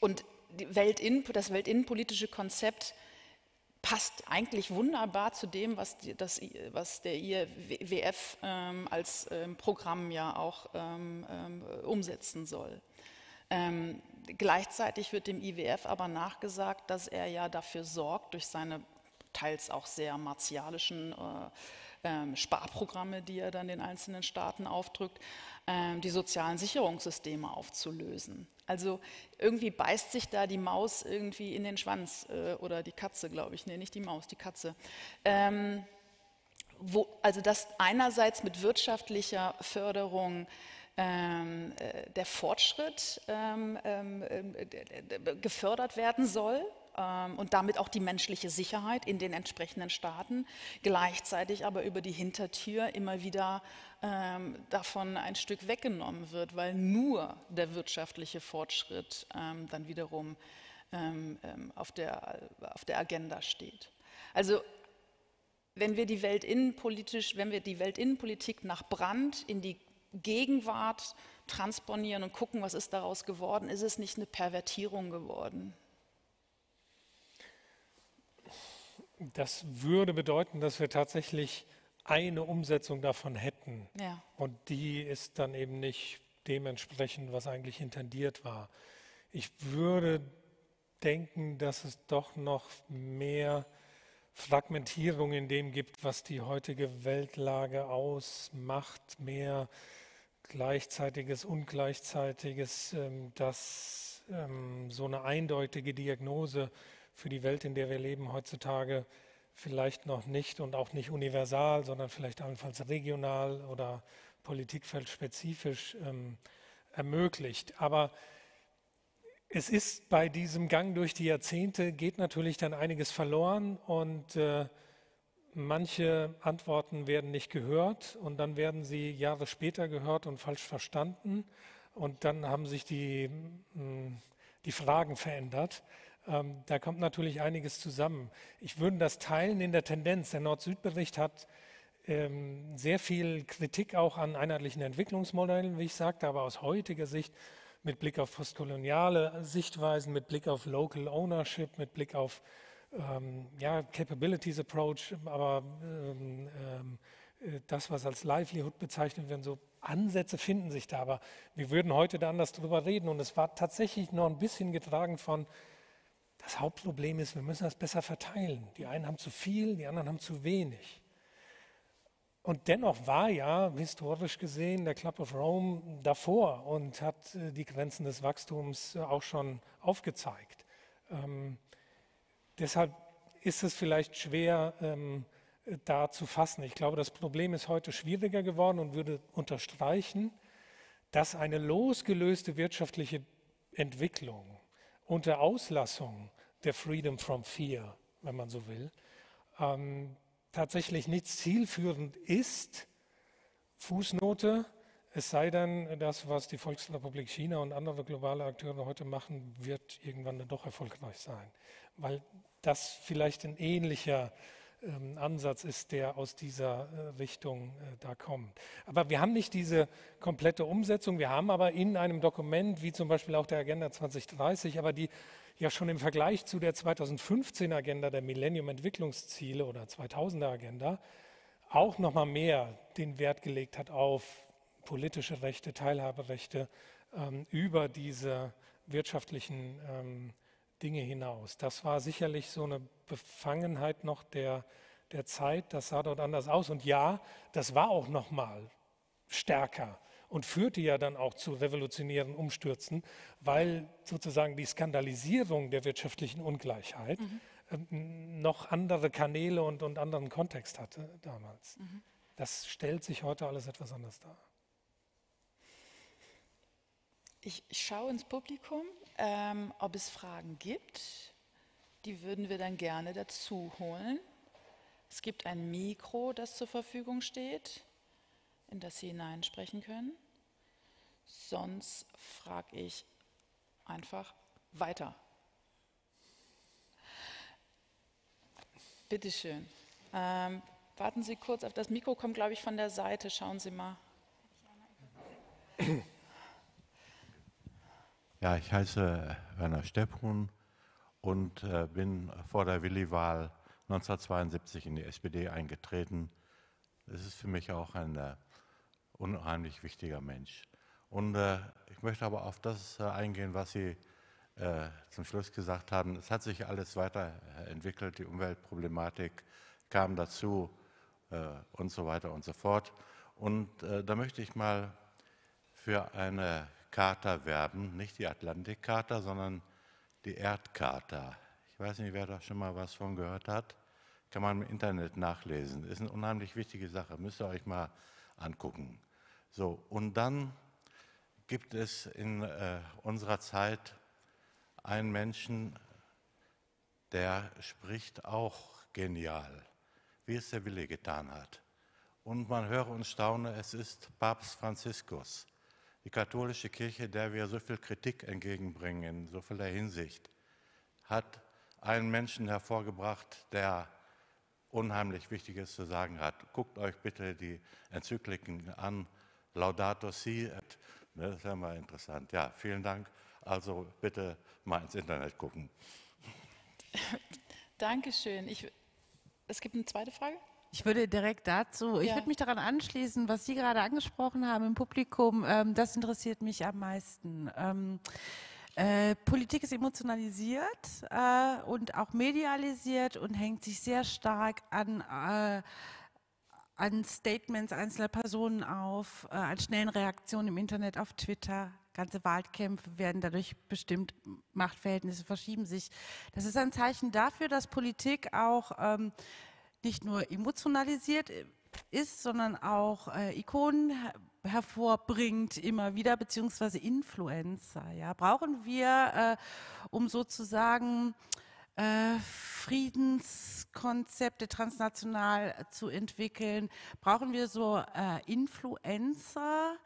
Und Weltin, das weltinnenpolitische Konzept passt eigentlich wunderbar zu dem, was, das, was der IWF ähm, als ähm, Programm ja auch ähm, ähm, umsetzen soll. Ähm, gleichzeitig wird dem IWF aber nachgesagt, dass er ja dafür sorgt, durch seine teils auch sehr martialischen äh, ähm, Sparprogramme, die er dann den einzelnen Staaten aufdrückt, die sozialen Sicherungssysteme aufzulösen. Also irgendwie beißt sich da die Maus irgendwie in den Schwanz äh, oder die Katze, glaube ich. Nee, nicht die Maus, die Katze. Ähm, wo, also das einerseits mit wirtschaftlicher Förderung ähm, äh, der Fortschritt ähm, ähm, äh, gefördert werden soll, und damit auch die menschliche Sicherheit in den entsprechenden Staaten, gleichzeitig aber über die Hintertür immer wieder ähm, davon ein Stück weggenommen wird, weil nur der wirtschaftliche Fortschritt ähm, dann wiederum ähm, ähm, auf, der, auf der Agenda steht. Also wenn wir die Weltinnenpolitisch, wenn wir die Weltinnenpolitik nach Brand in die Gegenwart transponieren und gucken, was ist daraus geworden, ist es nicht eine Pervertierung geworden? Das würde bedeuten, dass wir tatsächlich eine Umsetzung davon hätten. Ja. Und die ist dann eben nicht dementsprechend, was eigentlich intendiert war. Ich würde denken, dass es doch noch mehr Fragmentierung in dem gibt, was die heutige Weltlage ausmacht, mehr gleichzeitiges, ungleichzeitiges, ähm, dass ähm, so eine eindeutige Diagnose für die Welt, in der wir leben heutzutage, vielleicht noch nicht und auch nicht universal, sondern vielleicht allenfalls regional oder politikfeldspezifisch ähm, ermöglicht. Aber es ist bei diesem Gang durch die Jahrzehnte, geht natürlich dann einiges verloren und äh, manche Antworten werden nicht gehört und dann werden sie Jahre später gehört und falsch verstanden und dann haben sich die, hm, die Fragen verändert. Ähm, da kommt natürlich einiges zusammen. Ich würde das teilen in der Tendenz. Der Nord-Süd-Bericht hat ähm, sehr viel Kritik auch an einheitlichen Entwicklungsmodellen, wie ich sagte, aber aus heutiger Sicht mit Blick auf postkoloniale Sichtweisen, mit Blick auf Local Ownership, mit Blick auf ähm, ja, Capabilities Approach, aber äh, das, was als Livelihood bezeichnet wird, so Ansätze finden sich da. Aber wir würden heute da anders drüber reden und es war tatsächlich noch ein bisschen getragen von das Hauptproblem ist, wir müssen das besser verteilen. Die einen haben zu viel, die anderen haben zu wenig. Und dennoch war ja historisch gesehen der Club of Rome davor und hat äh, die Grenzen des Wachstums äh, auch schon aufgezeigt. Ähm, deshalb ist es vielleicht schwer ähm, da zu fassen. Ich glaube, das Problem ist heute schwieriger geworden und würde unterstreichen, dass eine losgelöste wirtschaftliche Entwicklung unter Auslassung der Freedom from Fear, wenn man so will, ähm, tatsächlich nicht zielführend ist. Fußnote, es sei denn, das, was die Volksrepublik China und andere globale Akteure heute machen, wird irgendwann doch erfolgreich sein. Weil das vielleicht ein ähnlicher ähm, Ansatz ist, der aus dieser äh, Richtung äh, da kommt. Aber wir haben nicht diese komplette Umsetzung. Wir haben aber in einem Dokument, wie zum Beispiel auch der Agenda 2030, aber die ja schon im Vergleich zu der 2015 Agenda der Millennium-Entwicklungsziele oder 2000er Agenda auch noch mal mehr den Wert gelegt hat auf politische Rechte, Teilhaberechte ähm, über diese wirtschaftlichen ähm, Dinge hinaus. Das war sicherlich so eine Befangenheit noch der, der Zeit, das sah dort anders aus. Und ja, das war auch noch mal stärker und führte ja dann auch zu revolutionären Umstürzen, weil sozusagen die Skandalisierung der wirtschaftlichen Ungleichheit mhm. Ähm, noch andere Kanäle und, und anderen Kontext hatte damals. Mhm. Das stellt sich heute alles etwas anders dar. Ich, ich schaue ins Publikum, ähm, ob es Fragen gibt. Die würden wir dann gerne dazu holen. Es gibt ein Mikro, das zur Verfügung steht, in das Sie hineinsprechen können. Sonst frage ich einfach weiter. Bitte schön. Ähm, warten Sie kurz auf das Mikro, kommt, glaube ich, von der Seite. Schauen Sie mal. Ja, ich heiße Rainer Stepphun und äh, bin vor der Willi-Wahl 1972 in die SPD eingetreten. Es ist für mich auch ein äh, unheimlich wichtiger Mensch. Und äh, ich möchte aber auf das äh, eingehen, was Sie äh, zum Schluss gesagt haben. Es hat sich alles weiterentwickelt, die Umweltproblematik kam dazu äh, und so weiter und so fort. Und da möchte ich mal für eine Charta werben, nicht die Atlantikcharta, sondern die Erdcharta. Ich weiß nicht, wer da schon mal was von gehört hat. Kann man im Internet nachlesen. Ist eine unheimlich wichtige Sache. Müsst ihr euch mal angucken. So, und dann gibt es in äh, unserer Zeit einen Menschen, der spricht auch genial, wie es der Wille getan hat. Und man höre und staune, es ist Papst Franziskus, die katholische Kirche, der wir so viel Kritik entgegenbringen in so vieler Hinsicht, hat einen Menschen hervorgebracht, der unheimlich Wichtiges zu sagen hat. Guckt euch bitte die Enzykliken an, Laudato Si, ne, das wäre mal interessant. Ja, vielen Dank. Also bitte mal ins Internet gucken. Dankeschön. Ich, es gibt eine zweite Frage. Ich würde direkt dazu, ich würde mich daran anschließen, was Sie gerade angesprochen haben im Publikum. Ähm, das interessiert mich am meisten. Ähm, äh, Politik ist emotionalisiert äh, und auch medialisiert und hängt sich sehr stark an, äh, an Statements einzelner Personen auf, äh, an schnellen Reaktionen im Internet, auf Twitter. Ganze Wahlkämpfe werden dadurch bestimmt, Machtverhältnisse verschieben sich. Das ist ein Zeichen dafür, dass Politik auch ähm, nicht nur emotionalisiert ist, sondern auch äh, Ikonen hervorbringt immer wieder, beziehungsweise Influencer. Ja. Brauchen wir, äh, um sozusagen äh, Friedenskonzepte transnational zu entwickeln, brauchen wir so äh, Influencer,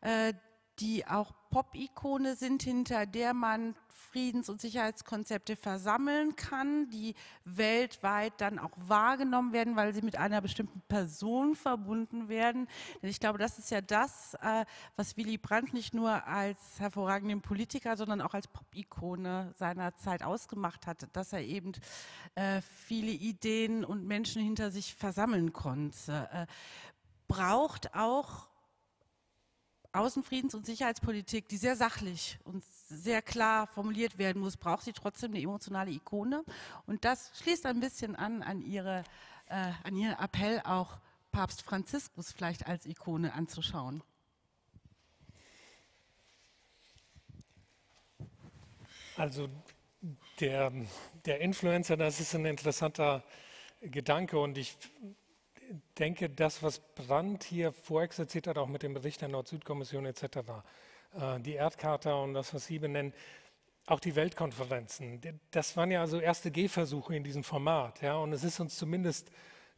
äh, die auch Pop-Ikone sind, hinter der man Friedens- und Sicherheitskonzepte versammeln kann, die weltweit dann auch wahrgenommen werden, weil sie mit einer bestimmten Person verbunden werden. Denn ich glaube, das ist ja das, äh, was Willy Brandt nicht nur als hervorragenden Politiker, sondern auch als Pop-Ikone seiner Zeit ausgemacht hat, dass er eben äh, viele Ideen und Menschen hinter sich versammeln konnte. Äh, braucht auch Außenfriedens- und Sicherheitspolitik, die sehr sachlich und sehr klar formuliert werden muss, braucht sie trotzdem eine emotionale Ikone. Und das schließt ein bisschen an an, ihre, äh, an ihren Appell, auch Papst Franziskus vielleicht als Ikone anzuschauen. Also der, der Influencer, das ist ein interessanter Gedanke und ich denke, das, was Brandt hier vorexerziert hat, auch mit dem Bericht der Nord-Süd-Kommission etc., äh, die Erdkarte und das, was Sie benennen, auch die Weltkonferenzen, das waren ja also erste Gehversuche in diesem Format. Ja, und es ist uns zumindest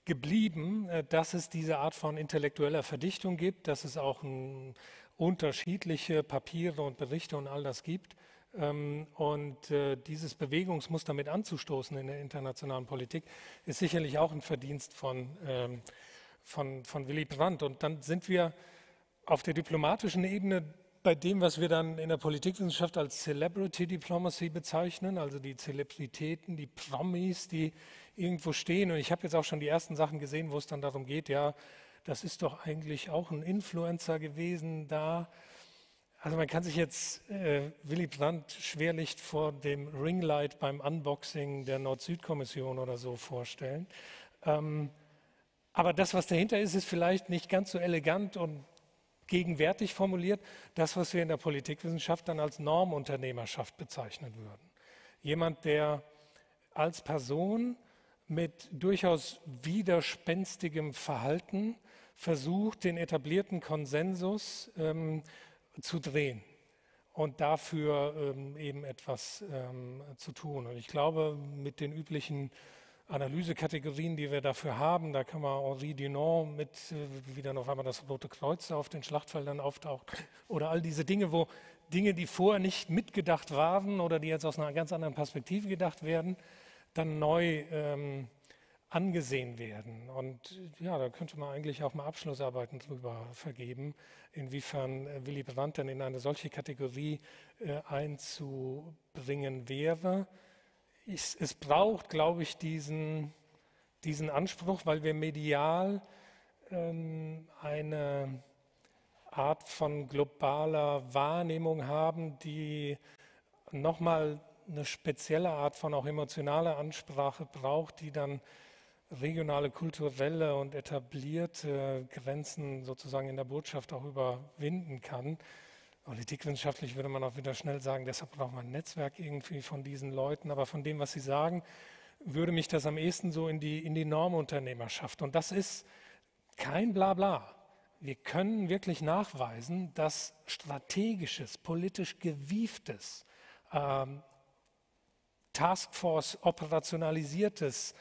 geblieben, äh, dass es diese Art von intellektueller Verdichtung gibt, dass es auch ein, unterschiedliche Papiere und Berichte und all das gibt. Ähm, und äh, dieses Bewegungsmuster mit anzustoßen in der internationalen Politik ist sicherlich auch ein Verdienst von, ähm, von, von Willy Brandt. Und dann sind wir auf der diplomatischen Ebene bei dem, was wir dann in der Politikwissenschaft als Celebrity Diplomacy bezeichnen, also die Zelebritäten, die Promis, die irgendwo stehen. Und ich habe jetzt auch schon die ersten Sachen gesehen, wo es dann darum geht, ja, das ist doch eigentlich auch ein Influencer gewesen da also man kann sich jetzt äh, Willy Brandt schwerlich vor dem Ringlight beim Unboxing der Nord-Süd-Kommission oder so vorstellen. Ähm, aber das, was dahinter ist, ist vielleicht nicht ganz so elegant und gegenwärtig formuliert. Das, was wir in der Politikwissenschaft dann als Normunternehmerschaft bezeichnen würden. Jemand, der als Person mit durchaus widerspenstigem Verhalten versucht, den etablierten Konsensus ähm, zu drehen und dafür ähm, eben etwas ähm, zu tun. Und ich glaube, mit den üblichen Analysekategorien, die wir dafür haben, da kann man Henri Dunant mit, äh, wie dann auf einmal das Rote Kreuz auf den Schlachtfeldern auftaucht, oder all diese Dinge, wo Dinge, die vorher nicht mitgedacht waren oder die jetzt aus einer ganz anderen Perspektive gedacht werden, dann neu ähm, angesehen werden. Und ja, da könnte man eigentlich auch mal Abschlussarbeiten drüber vergeben, inwiefern äh, Willy Brandt dann in eine solche Kategorie äh, einzubringen wäre. Ich, es braucht, glaube ich, diesen, diesen Anspruch, weil wir medial ähm, eine Art von globaler Wahrnehmung haben, die nochmal eine spezielle Art von auch emotionaler Ansprache braucht, die dann regionale, kulturelle und etablierte Grenzen sozusagen in der Botschaft auch überwinden kann. Politikwissenschaftlich würde man auch wieder schnell sagen, deshalb braucht man ein Netzwerk irgendwie von diesen Leuten. Aber von dem, was Sie sagen, würde mich das am ehesten so in die, in die Normunternehmerschaft. Und das ist kein Blabla. Wir können wirklich nachweisen, dass strategisches, politisch gewieftes, ähm, Taskforce operationalisiertes,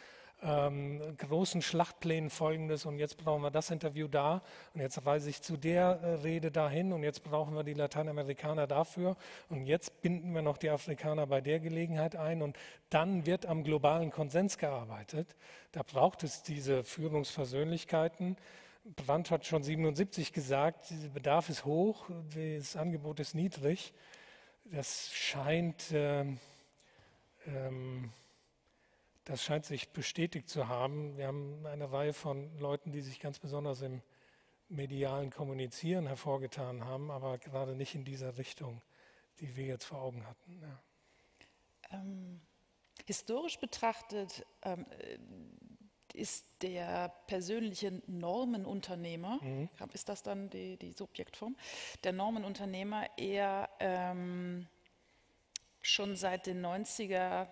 ähm, großen Schlachtplänen folgendes und jetzt brauchen wir das Interview da und jetzt reise ich zu der äh, Rede dahin und jetzt brauchen wir die Lateinamerikaner dafür und jetzt binden wir noch die Afrikaner bei der Gelegenheit ein und dann wird am globalen Konsens gearbeitet. Da braucht es diese Führungspersönlichkeiten. Brandt hat schon 77 gesagt, der Bedarf ist hoch, das Angebot ist niedrig. Das scheint äh, ähm, das scheint sich bestätigt zu haben. Wir haben eine Reihe von Leuten, die sich ganz besonders im medialen Kommunizieren hervorgetan haben, aber gerade nicht in dieser Richtung, die wir jetzt vor Augen hatten. Ja. Ähm, historisch betrachtet ähm, äh, ist der persönliche Normenunternehmer, mhm. ist das dann die, die, Subjektform, der Normenunternehmer eher ähm, schon seit den 90er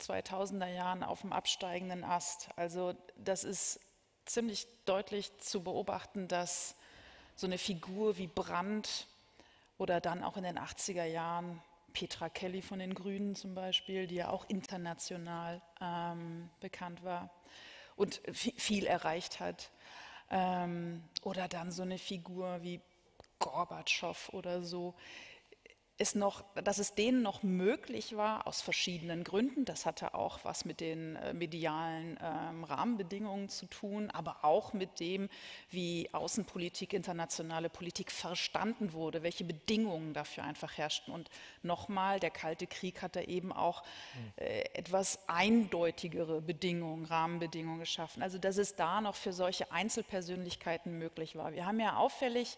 2000er Jahren auf dem absteigenden Ast. Also das ist ziemlich deutlich zu beobachten, dass so eine Figur wie Brandt oder dann auch in den 80er Jahren Petra Kelly von den Grünen zum Beispiel, die ja auch international ähm, bekannt war und viel erreicht hat. Ähm, oder dann so eine Figur wie Gorbatschow oder so, es noch, dass es denen noch möglich war, aus verschiedenen Gründen, das hatte auch was mit den äh, medialen ähm, Rahmenbedingungen zu tun, aber auch mit dem, wie Außenpolitik, internationale Politik verstanden wurde, welche Bedingungen dafür einfach herrschten. Und nochmal, der Kalte Krieg hat da eben auch äh, etwas eindeutigere Bedingungen, Rahmenbedingungen geschaffen. Also dass es da noch für solche Einzelpersönlichkeiten möglich war. Wir haben ja auffällig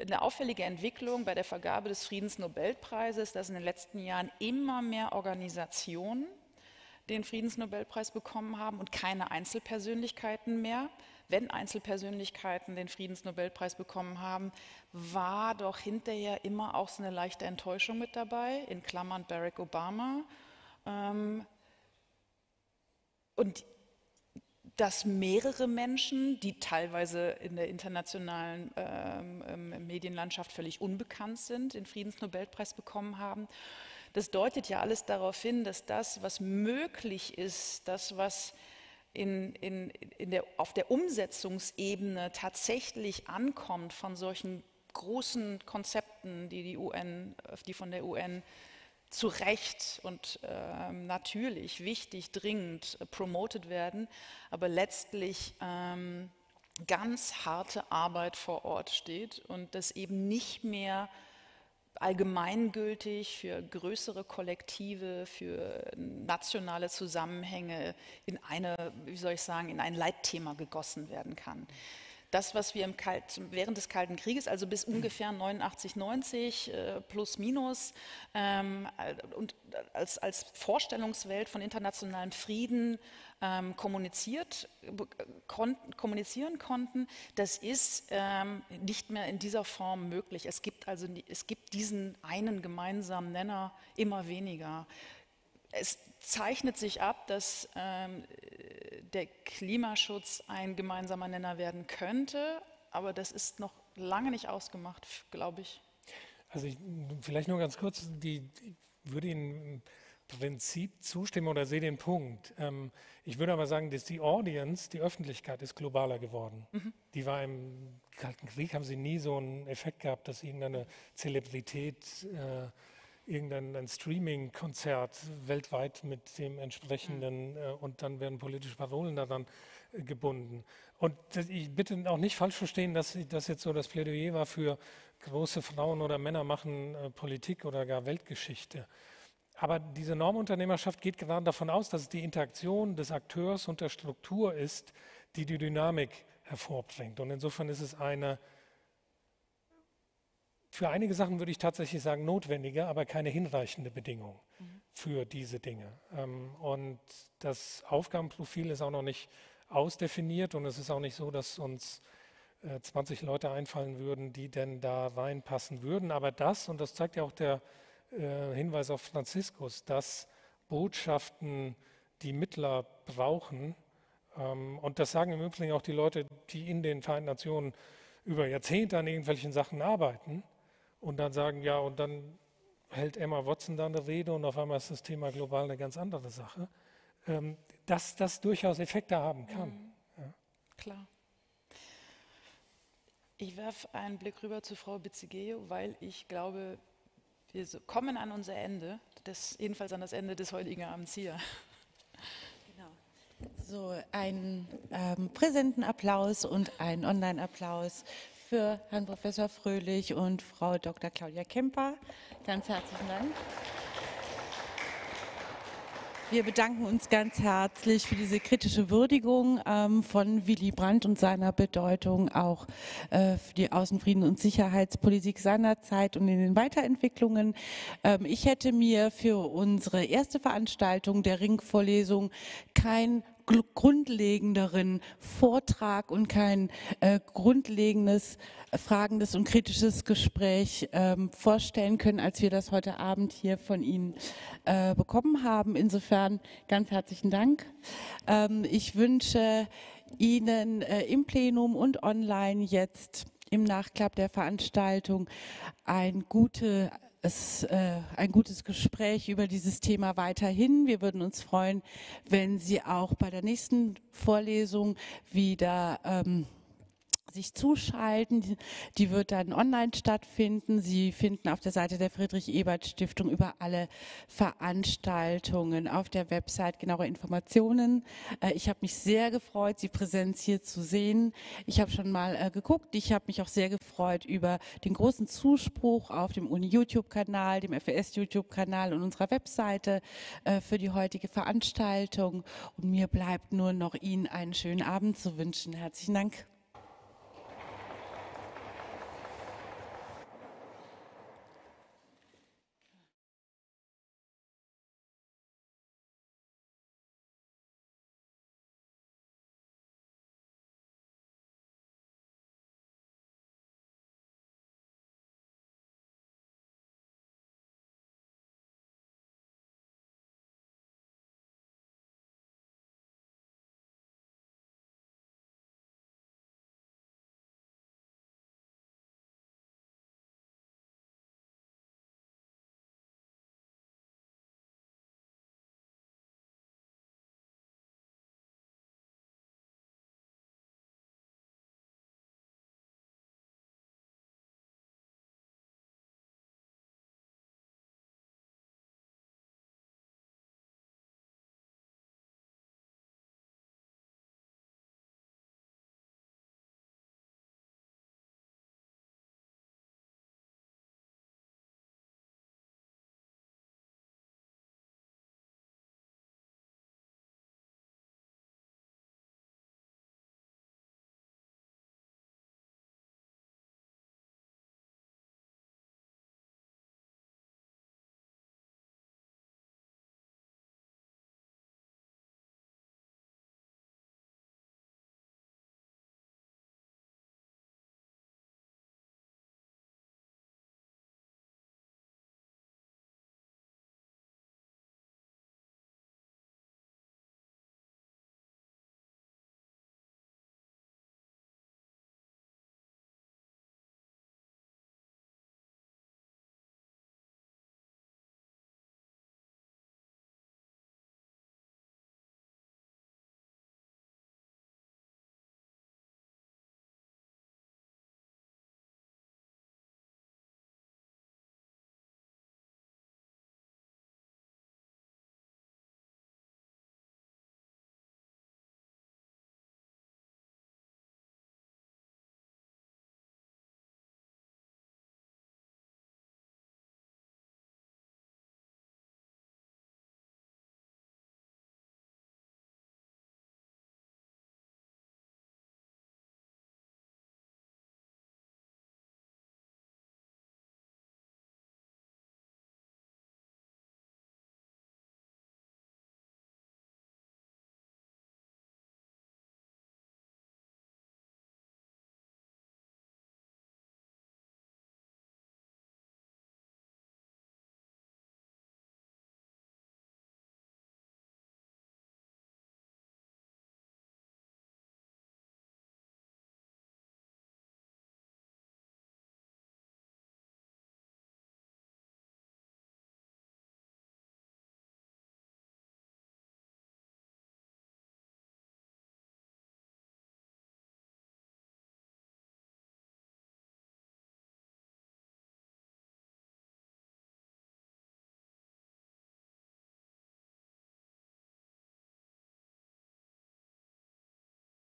eine auffällige Entwicklung bei der Vergabe des Friedensnobelpreises, dass in den letzten Jahren immer mehr Organisationen den Friedensnobelpreis bekommen haben und keine Einzelpersönlichkeiten mehr. Wenn Einzelpersönlichkeiten den Friedensnobelpreis bekommen haben, war doch hinterher immer auch so eine leichte Enttäuschung mit dabei, in Klammern Barack Obama. Ähm, und dass mehrere Menschen, die teilweise in der internationalen ähm, ähm, Medienlandschaft völlig unbekannt sind, den Friedensnobelpreis bekommen haben. Das deutet ja alles darauf hin, dass das, was möglich ist, das, was in, in, in der, auf der Umsetzungsebene tatsächlich ankommt von solchen großen Konzepten, die, die, UN, die von der UN zu Recht und äh, natürlich wichtig, dringend äh, promotet werden, aber letztlich ähm, ganz harte Arbeit vor Ort steht und das eben nicht mehr allgemeingültig für größere Kollektive, für nationale Zusammenhänge in eine, wie soll ich sagen, in ein Leitthema gegossen werden kann das, was wir Kalt, während des Kalten Krieges, also bis ungefähr 89, 90 äh, plus minus, ähm, und als, als Vorstellungswelt von internationalem Frieden ähm, kommuniziert, kon kommunizieren konnten, das ist ähm, nicht mehr in dieser Form möglich. Es gibt also es gibt diesen einen gemeinsamen Nenner immer weniger. Es zeichnet sich ab, dass ähm, der Klimaschutz ein gemeinsamer Nenner werden könnte, aber das ist noch lange nicht ausgemacht, glaube ich. Also ich, vielleicht nur ganz kurz, die, ich würde Ihnen im Prinzip zustimmen oder sehe den Punkt. Ähm, ich würde aber sagen, dass die Audience, die Öffentlichkeit ist globaler geworden. Mhm. Die war im Kalten Krieg, haben sie nie so einen Effekt gehabt, dass irgendeine Zelebrität äh, irgendein Streaming-Konzert weltweit mit dem entsprechenden mhm. äh, und dann werden politische Parolen daran äh, gebunden. Und ich bitte auch nicht falsch verstehen, dass das jetzt so das Plädoyer war für große Frauen oder Männer machen äh, Politik oder gar Weltgeschichte. Aber diese Normunternehmerschaft geht gerade davon aus, dass es die Interaktion des Akteurs und der Struktur ist, die die Dynamik hervorbringt. Und insofern ist es eine für einige Sachen würde ich tatsächlich sagen notwendige, aber keine hinreichende Bedingung mhm. für diese Dinge. Ähm, und das Aufgabenprofil ist auch noch nicht ausdefiniert und es ist auch nicht so, dass uns 20 äh, Leute einfallen würden, die denn da reinpassen würden. Aber das, und das zeigt ja auch der äh, Hinweis auf Franziskus, dass Botschaften die Mittler brauchen, ähm, und das sagen im Übrigen auch die Leute, die in den Vereinten Nationen über Jahrzehnte an irgendwelchen Sachen arbeiten, und dann sagen, ja, und dann hält Emma Watson da eine Rede und auf einmal ist das Thema global eine ganz andere Sache, ähm, dass das durchaus Effekte haben kann. Mhm. Ja. Klar. Ich werfe einen Blick rüber zu Frau Bizzigeo, weil ich glaube, wir kommen an unser Ende, des, jedenfalls an das Ende des heutigen Abends hier. Genau. So, einen ähm, präsenten Applaus und einen Online-Applaus für Herrn Professor Fröhlich und Frau Dr. Claudia Kemper. Ganz herzlichen Dank. Wir bedanken uns ganz herzlich für diese kritische Würdigung ähm, von Willy Brandt und seiner Bedeutung auch äh, für die Außenfrieden- und Sicherheitspolitik seiner Zeit und in den Weiterentwicklungen. Ähm, ich hätte mir für unsere erste Veranstaltung der Ringvorlesung kein grundlegenderen Vortrag und kein äh, grundlegendes, äh, fragendes und kritisches Gespräch ähm, vorstellen können, als wir das heute Abend hier von Ihnen äh, bekommen haben. Insofern ganz herzlichen Dank. Ähm, ich wünsche Ihnen äh, im Plenum und online jetzt im Nachklapp der Veranstaltung ein gute es, äh, ein gutes Gespräch über dieses Thema weiterhin. Wir würden uns freuen, wenn Sie auch bei der nächsten Vorlesung wieder ähm, sich zuschalten. Die wird dann online stattfinden. Sie finden auf der Seite der Friedrich-Ebert-Stiftung über alle Veranstaltungen auf der Website genaue Informationen. Äh, ich habe mich sehr gefreut, Sie Präsenz hier zu sehen. Ich habe schon mal äh, geguckt. Ich habe mich auch sehr gefreut über den großen Zuspruch auf dem Uni-YouTube-Kanal, dem FES-YouTube-Kanal und unserer Webseite äh, für die heutige Veranstaltung. Und mir bleibt nur noch Ihnen einen schönen Abend zu wünschen. Herzlichen Dank.